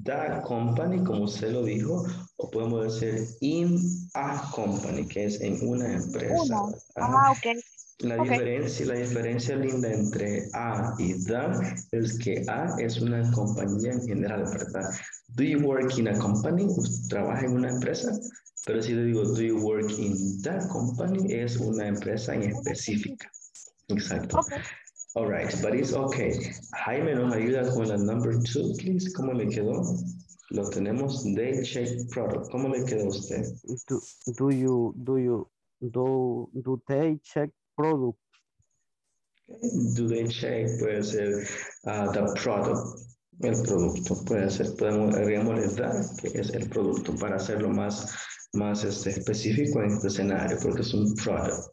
the company, como usted lo dijo, o podemos decir in a company, que es en una empresa. Ajá. Ah, ok. La Ok. diferencia, la diferencia linda entre a y the es que a es una compañía en general, ¿verdad? Do you work in a company? ¿Usted ¿Trabaja en una empresa? Pero si le digo, do you work in the company? Es una empresa en específica. Exacto. All right, but it's okay. Jaime nos ayuda con la number two, please. ¿Cómo le quedó? Lo tenemos. They check product. ¿Cómo le quedó a usted? Do, do you do you do do they check product? Do they check? Puede ser uh, the product, el producto. Puede ser, podemos agregarle that, que es el producto, para hacerlo más, más este, específico en este escenario, porque es un product.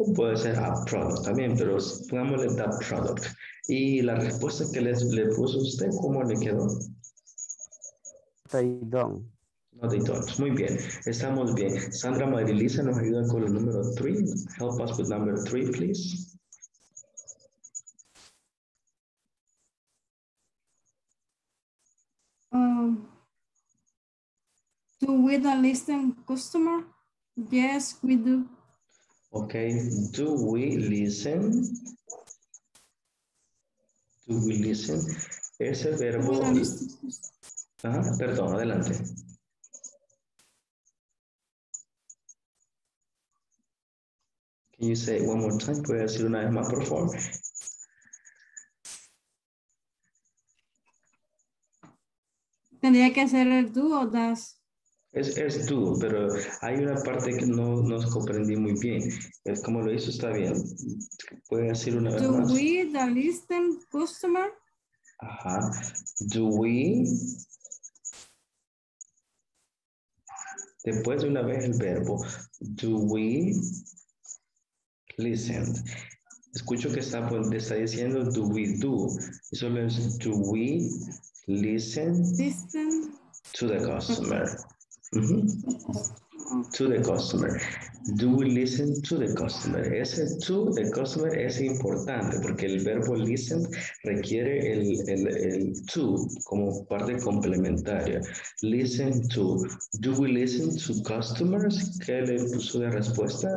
O puede ser a product también, pero pongámosle that product. Y la respuesta que les, le puso usted, ¿cómo le quedó? They don't. No, they don't. Muy bien, estamos bien. Sandra Marilisa nos ayuda con el número 3. Help us with number 3, please. Um, do we the listen customer? Yes, we do. Okay, do we listen? Do we listen? Verbo... We the listen? Ajá, perdón, adelante. Can you say one more time? ¿Puede decir una vez más, por favor? Tendría que ser el do o das. Es, es do, pero hay una parte que no nos comprendí muy bien. Es como lo hizo, está bien. ¿Puede decir una vez Do más? we the listen customer? Ajá. Do we... Después de una vez el verbo, do we listen. Escucho que está, pues, está diciendo do we do. Y solo es do we listen Listen. to the customer. To the customer. Do we listen to the customer? Ese to the customer es importante porque el verbo listen requiere el, el, el to como parte complementaria. Listen to. Do we listen to customers? ¿Qué le puso de respuesta?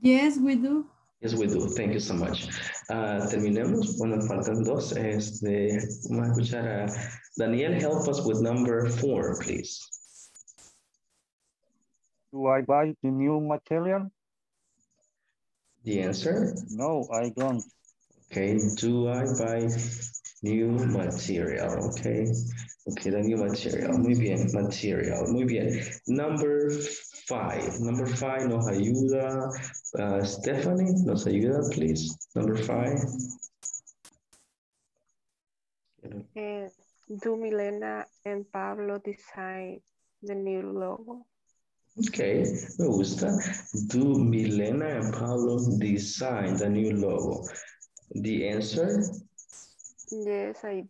Yes, we do. Yes, we do. Thank you so much. Ah, terminemos. Bueno, faltan dos. Este, vamos a escuchar a Daniel. Help us with number four, please. Do I buy the new material? The answer? No, I don't. Okay. Do I buy new material? Okay. Okay, the new material. Muy bien. Material. Muy bien. Number five. Number five nos ayuda. Uh, Stephanie, nos ayuda, please. Number five. Eh, do Milena and Pablo design the new logo? Okay, me gusta. Do Milena and Pablo design the new logo? The answer? Yes, I,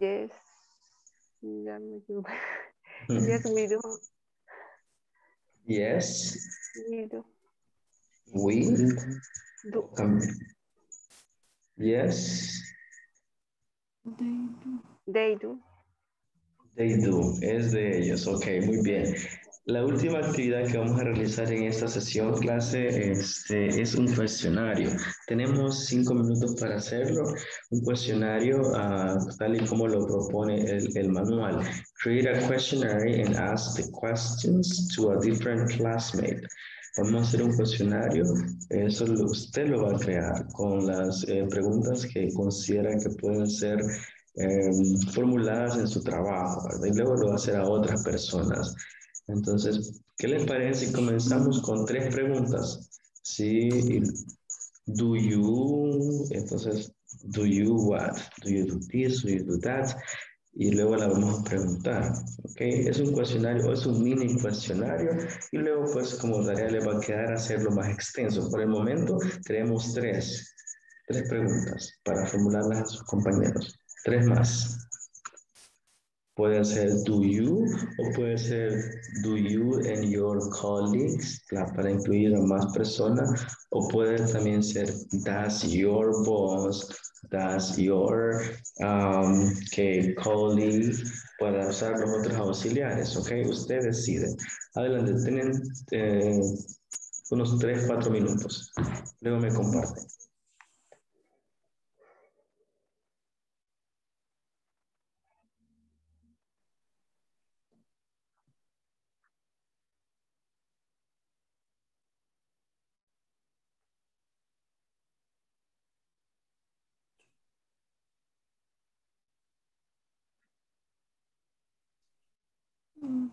yes. Ayuda. Yes, we do. Yes, We do. we. Do. Um, yes, They do. they do. Es de ellos. Ok, muy bien. La última actividad que vamos a realizar en esta sesión clase este, es un cuestionario. Tenemos cinco minutos para hacerlo. Un cuestionario ah, tal y como lo propone el, el manual. Create a questionnaire and ask the questions to a different classmate. Vamos a hacer un cuestionario, eso lo- usted lo va a crear con las eh, preguntas que considera que pueden ser eh, formuladas en su trabajo, ¿verdad? Y luego lo va a hacer a otras personas. Entonces, ¿qué les parece si comenzamos con tres preguntas? Sí, do you, entonces, do you what? Do you do this? Do you do that? Y luego la vamos a preguntar, ¿ok? Es un cuestionario, es un mini cuestionario y luego pues como tarea le va a quedar hacerlo más extenso. Por el momento tenemos tres, tres preguntas para formularlas a sus compañeros. Tres más. Puede ser do you o puede ser do you and your colleagues para incluir a más personas o puede también ser does your boss, does your um, que colleague para usar los otros auxiliares, ¿ok? Usted decide. Adelante, tienen eh, unos 3, 4 minutos. Luego me comparten.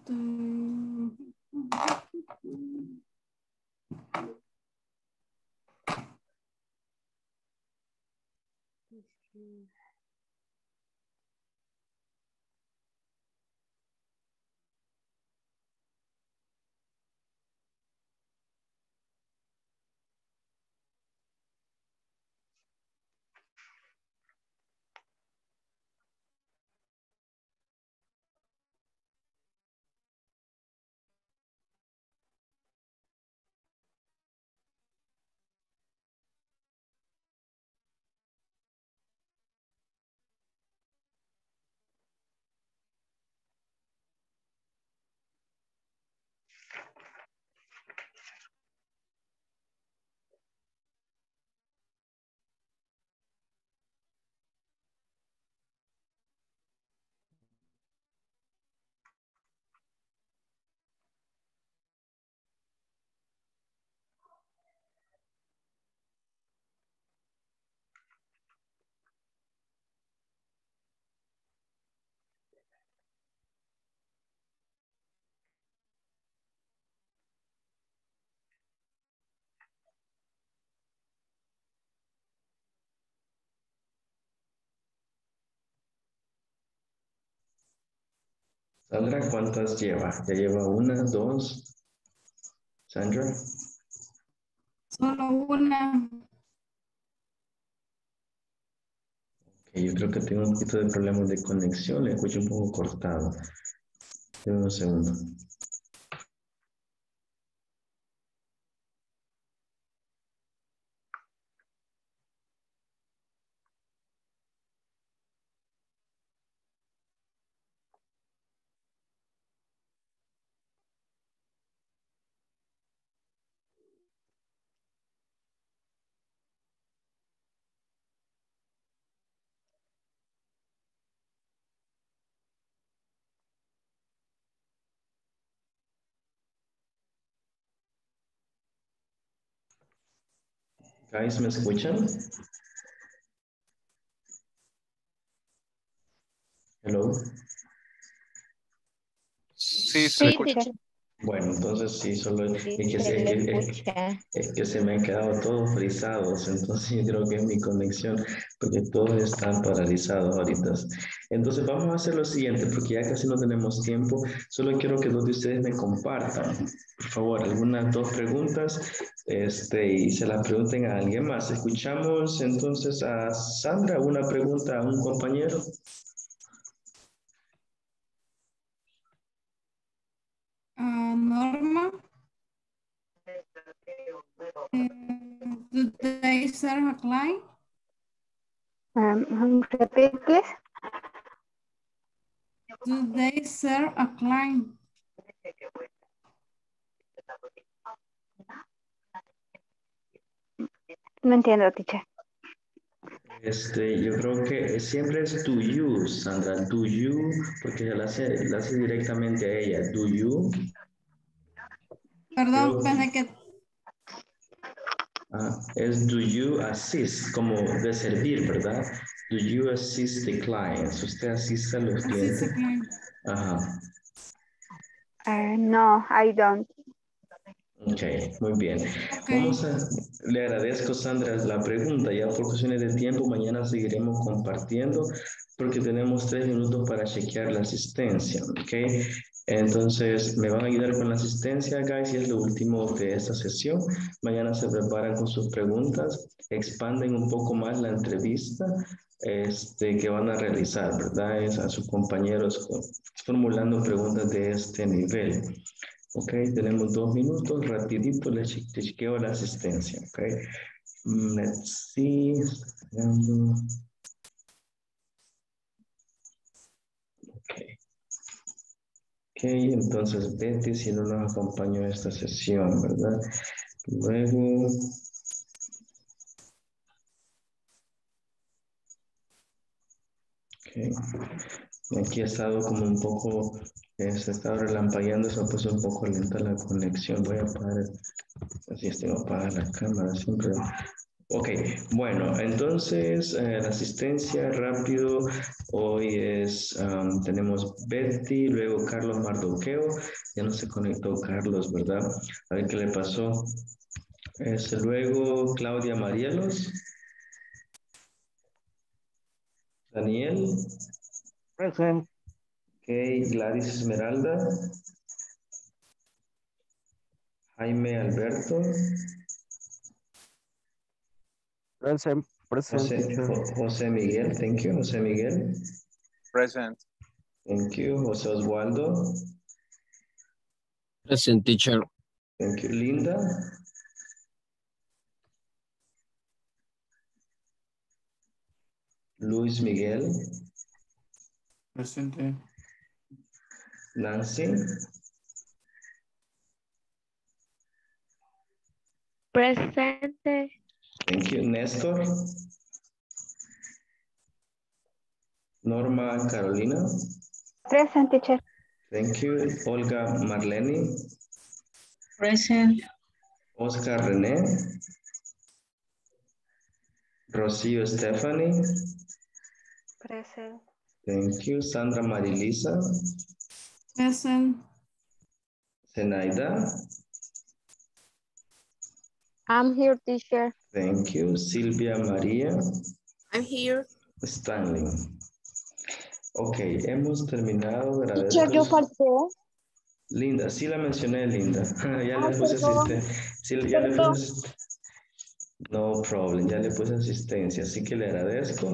Thank you. Sandra, ¿cuántas lleva? ¿Ya lleva una, dos? Sandra. Solo una. Ok, yo creo que tengo un poquito de problemas de conexión, le escucho un poco cortado. Deme un segundo. Guys, ¿me escuchan? Hello. Sí, se Sí, escucha. teacher. Bueno, entonces sí, solo es que, se es es que se me han quedado todos frisados, entonces yo creo que es mi conexión, porque todos están paralizados ahorita. Entonces vamos a hacer lo siguiente, porque ya casi no tenemos tiempo, solo quiero que dos de ustedes me compartan, por favor, algunas dos preguntas, este, y se las pregunten a alguien más. Escuchamos entonces a Sandra, una pregunta a un compañero. They serve a client? Um, repeat, please. Do they serve a client? No entiendo, teacher. Este, yo creo que siempre es do you, Sandra, do you, porque la hace, la hace directamente a ella, do you. Perdón, Creo- pensé que Ah, es do you assist, como de servir, ¿verdad? Do you assist the clients? ¿Usted asiste a los clientes? client. Ajá. Uh, no, I don't. Ok, muy bien. Vamos a, le agradezco, Sandra, la pregunta. Ya por cuestiones de tiempo, mañana seguiremos compartiendo porque tenemos tres minutos para chequear la asistencia, ¿ok? Entonces, me van a ayudar con la asistencia, guys, y es lo último de esta sesión. Mañana se preparan con sus preguntas, expanden un poco más la entrevista este, que van a realizar, ¿verdad? Es a sus compañeros formulando preguntas de este nivel. Ok, tenemos dos minutos, rapidito le che- le chequeo la asistencia, ok. Mm, Let's see, está cargando. Ok. Ok, entonces Betty si no nos acompañó a esta sesión, ¿verdad? Luego... Ok. Aquí ha estado como un poco, eh, se está relampagueando, se ha puesto un poco lenta la conexión. Voy a apagar, así es, tengo que apagar la cámara siempre. Ok, bueno, entonces eh, la asistencia rápido, hoy es, um, tenemos Betty, luego Carlos Mardoqueo, ya no se conectó Carlos, ¿verdad? A ver qué le pasó. Luego Claudia Marielos. Daniel. Present. Okay, Gladys Esmeralda. Jaime Alberto. Present, present José, José Miguel, thank you. José Miguel. Present. Thank you. José Oswaldo. Present teacher. Thank you. Linda. Luis Miguel. Presente. Nancy. Presente. Thank you. Néstor. Norma Carolina. Present teacher. Thank you. Olga Marlene. Present. Oscar René. Rocío Stephanie. Present. Thank you. Sandra Marilisa. Present. Zenaida. I'm here, teacher. Thank you. Silvia María. I'm here. Stanley. Ok, hemos terminado. Teacher, yo falté. Linda, sí la mencioné, Linda. ya Ah, le puse perdón. asistencia. Sí, ya le puse asist- No problem, ya le puse asistencia, así que le agradezco.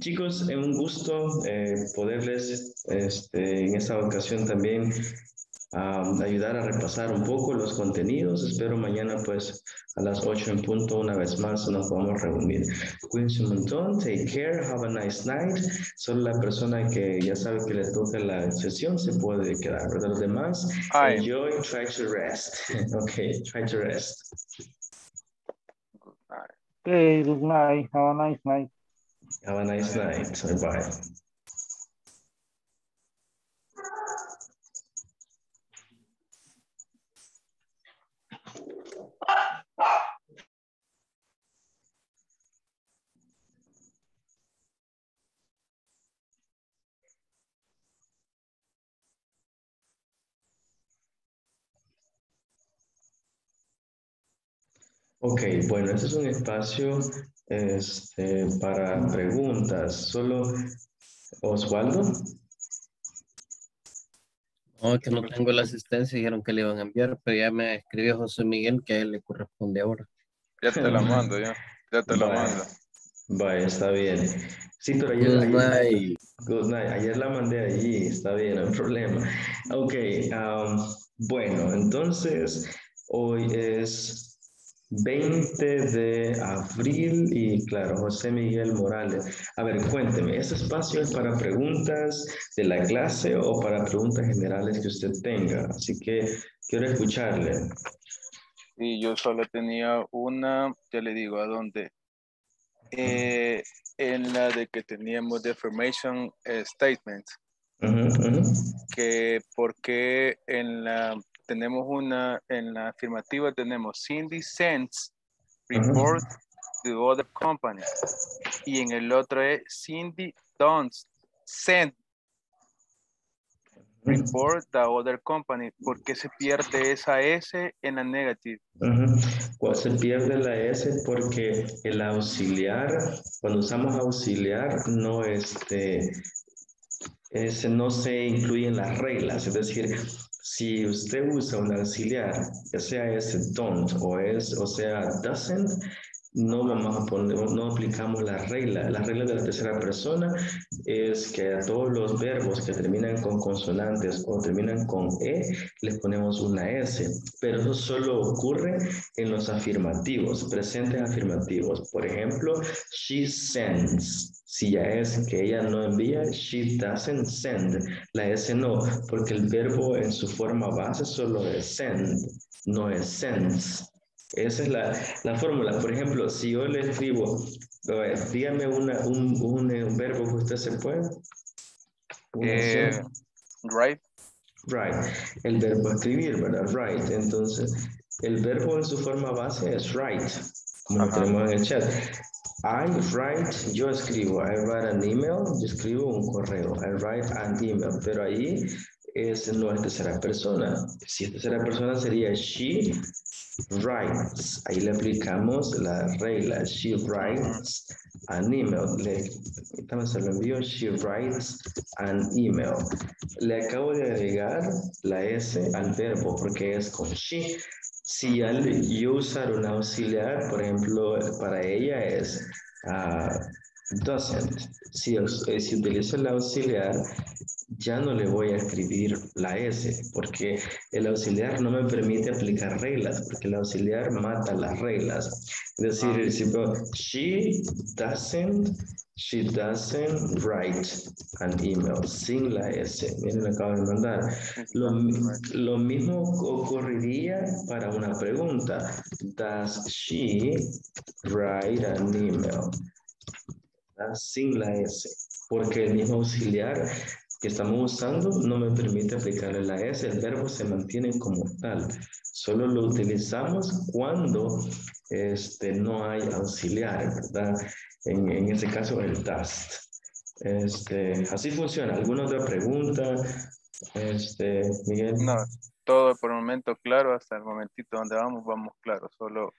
Chicos, es un gusto eh, poderles este, en esta ocasión también am, ayudar a repasar un poco los contenidos. Espero mañana pues a las 8 en punto una vez más nos podamos reunir. Cuídense un montón, take care, have a nice night. Solo la persona que ya sabe que le toca la sesión se puede quedar, ¿verdad? Los demás, Aye. enjoy, try to rest. okay, try to rest. Okay, good night. Have a nice night. Have a nice night. Bye-bye. Ok, bueno, este es un espacio este, para preguntas. Solo Osvaldo. No, que no tengo la asistencia, dijeron que le iban a enviar, pero ya me escribió José Miguel que a él le corresponde ahora. Ya te la mando, ya. Ya te la mando. Vaya, está bien. Sí, pero ayer, Good ayer- night. Good night. Ayer la mandé allí, está bien, no hay problema. Ok, um, bueno, entonces hoy es 20 de abril y claro, José Miguel Morales. A ver, cuénteme, ¿este espacio es para preguntas de la clase o para preguntas generales que usted tenga? Así que quiero escucharle. Y yo solo tenía una, ya le digo a dónde. Eh, en la de que teníamos de affirmation eh, statement, Ujú, ujú. que porque en la tenemos una, en la afirmativa tenemos Cindy sends report to other company y en el otro es Cindy don't send report the other company. ¿Por qué se pierde esa S en la negative? Ujú. Cuando se pierde la S porque el auxiliar, cuando usamos auxiliar, no este, ese no se incluye en las reglas. Es decir, si usted usa un auxiliar, ya sea ese don't o es, o sea doesn't, no vamos a poner, no aplicamos la regla. La regla de la tercera persona es que a todos los verbos que terminan con consonantes o terminan con E, les ponemos una S. Pero eso solo ocurre en los afirmativos, presentes afirmativos. Por ejemplo, she sends. Si ya es que ella no envía, she doesn't send. La S no, porque el verbo en su forma base solo es send, no es sends. Esa es la, la fórmula. Por ejemplo, si yo le escribo, dígame una, un, un, eh, verbo que usted se pueda. Una Eh, right. Right. El verbo escribir, ¿verdad? Right. Entonces, el verbo en su forma base es write, como lo Ajá. tenemos en el chat. I write, yo escribo. I write an email, yo escribo un correo. I write an email. Pero ahí es, no es tercera persona. Si es tercera persona sería she writes. Ahí le aplicamos la regla. She writes an email. Le, también se lo envío. She writes an email. Le acabo de agregar la S al verbo porque es con she. Si yo usar un auxiliar, por ejemplo, para ella es ah, doesn't. Si, si utilizo el auxiliar, ya no le voy a escribir la S, porque el auxiliar no me permite aplicar reglas, porque el auxiliar mata las reglas. Es decir, si pongo, she doesn't, she doesn't write an email sin la S. Miren, lo acabo de mandar. Lo, lo mismo ocurriría para una pregunta. Does she write an email? sin la S, porque el mismo auxiliar que estamos usando no me permite aplicarle la S, el verbo se mantiene como tal. Solo lo utilizamos cuando este, no hay auxiliar, ¿verdad? En, en este caso, el dust. Este, así funciona. ¿Alguna otra pregunta, este, Miguel? No, todo por el momento claro, hasta el momentito donde vamos, vamos claro. Solo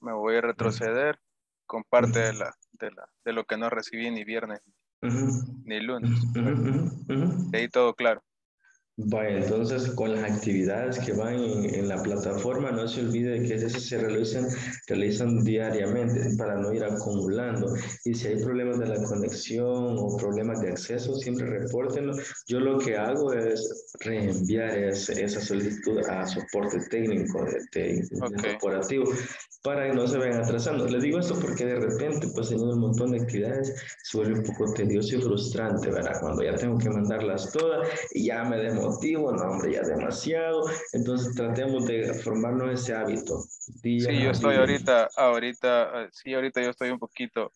me voy a retroceder con parte de, la, de, la, de lo que no recibí ni viernes ni lunes. De ahí todo claro. Vaya, entonces con las actividades que van en, la plataforma, no se olvide que esas se realizan, realizan diariamente para no ir acumulando. Y si hay problemas de la conexión o problemas de acceso, siempre repórtenlo. Yo lo que hago es reenviar esa solicitud a soporte técnico de, corporativo para que no se vayan atrasando. Les digo esto porque de repente, pues teniendo un montón de actividades, se vuelve un poco tedioso y frustrante, ¿verdad? Cuando ya tengo que mandarlas todas y ya me desmotivo, no, hombre, ya demasiado. Entonces tratemos de formarnos ese hábito. sí, yo estoy ahorita, ahorita, eh, sí, ahorita yo estoy un poquito,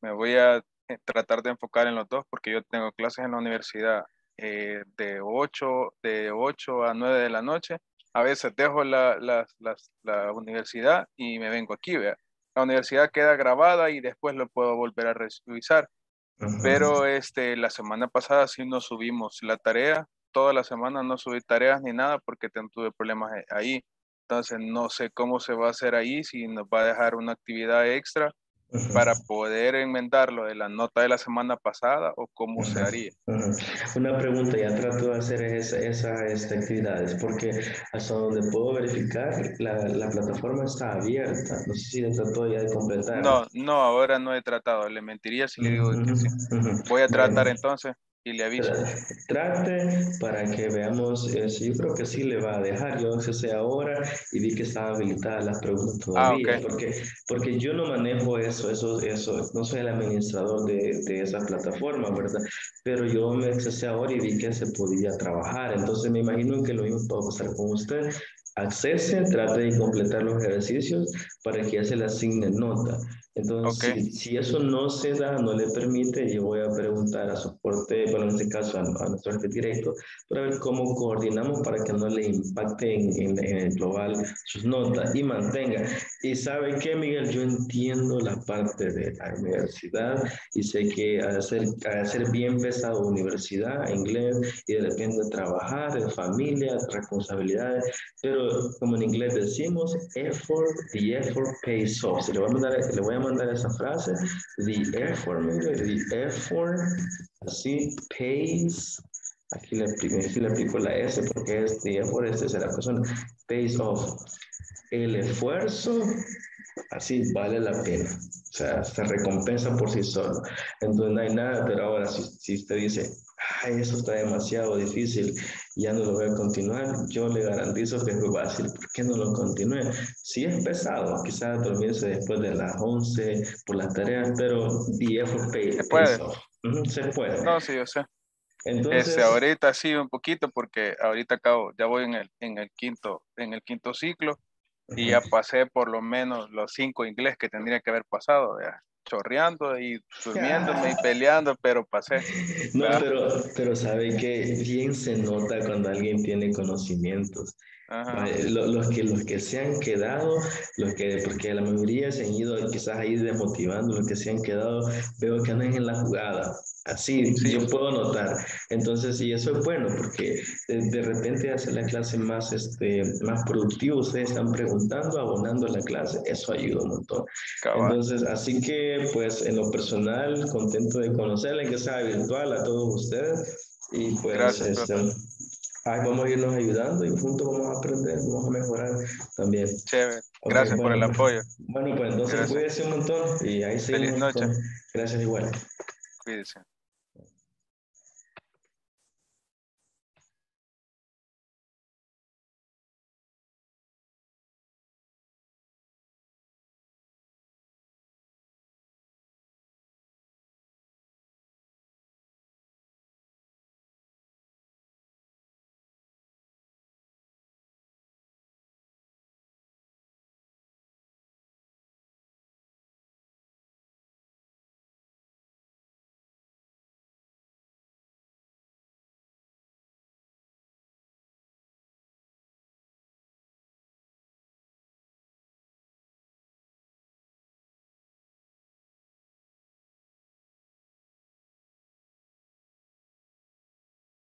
me voy a eh, tratar de enfocar en los dos porque yo tengo clases en la universidad eh, de 8, de 8 a 9 de la noche a veces dejo la, la, la, universidad y me vengo aquí, ¿vea? La universidad queda grabada y después lo puedo volver a revisar. Pero este, la semana pasada sí no subimos la tarea, toda la semana no subí tareas ni nada porque tuve problemas eh, ahí. Entonces no sé cómo se va a hacer ahí, si nos va a dejar una actividad extra para poder enmendarlo de la nota de la semana pasada o cómo se haría? Una pregunta, ya trato de hacer esas esa, este, actividades porque hasta donde puedo verificar la, la, plataforma está abierta. No sé si trató ya de completar. No, no, ahora no he tratado. Le mentiría si le digo que sí. Voy a tratar entonces y le aviso. Trate para que veamos, eh, yo creo que sí le va a dejar. Yo accesé ahora y vi que estaba habilitada las preguntas ah, todavía, porque, porque yo no manejo eso, eso, eso, no soy el administrador de, de esa plataforma, ¿verdad? Pero yo me accesé ahora y vi que se podía trabajar. Entonces me imagino que lo mismo puede pasar con usted. Accese, trate de completar los ejercicios para que ya se le asigne nota. Entonces, si, eso no se da, no le permite, yo voy a preguntar a soporte, bueno, en este caso a, nuestro jefe directo, para ver cómo coordinamos para que no le impacte en, el global sus notas y mantenga. Y sabe que, Miguel, yo entiendo la parte de la universidad y sé que ser, ser bien pesado universidad, inglés, y de repente trabajar, de familia, responsabilidades, pero como en inglés decimos, effort, the effort pays off. Le voy a mandar, le voy a mandar esa frase. The effort, the effort, así, pays. Aquí le, aquí le aplico la S porque es the effort, es tercera persona. Pays off. El esfuerzo, así vale la pena. O sea, se recompensa por sí solo. Entonces no hay nada, pero ahora si, si usted dice, eso está demasiado difícil, ya no lo voy a continuar, yo le garantizo que es muy fácil, ¿por qué no lo continúe? Si es pesado, quizás dormirse después de las 11 por las tareas, pero the effort se puede. se puede. No, sí, yo sé. Entonces, este, ahorita sí un poquito porque ahorita acabo, ya voy en el, en el quinto, en el quinto ciclo y ya pasé por lo menos los cinco inglés que tendría que haber pasado. Ya chorreando y durmiéndome y peleando, pero pasé. No, pero, pero sabe que bien se nota cuando alguien tiene conocimientos. Eh, lo- Los que, los que se han quedado, los que, porque la mayoría se han ido quizás ahí desmotivando, los que se han quedado, veo que andan en la jugada. Así, yo puedo notar. Entonces, y eso es bueno porque de, de repente hace la clase más, este, más productiva. Ustedes están preguntando, abonando la clase. Eso ayuda un montón. Cabal. Entonces, así que, pues, en lo personal, contento de conocerla, que sea virtual a todos ustedes. Y pues, Gracias, este, ahí vamos a irnos ayudando y juntos vamos a aprender, vamos a mejorar también. Chévere. Gracias por el apoyo. Bueno, pues entonces Gracias. cuídese un montón y ahí seguimos. noche. con- Gracias igual. Cuídense.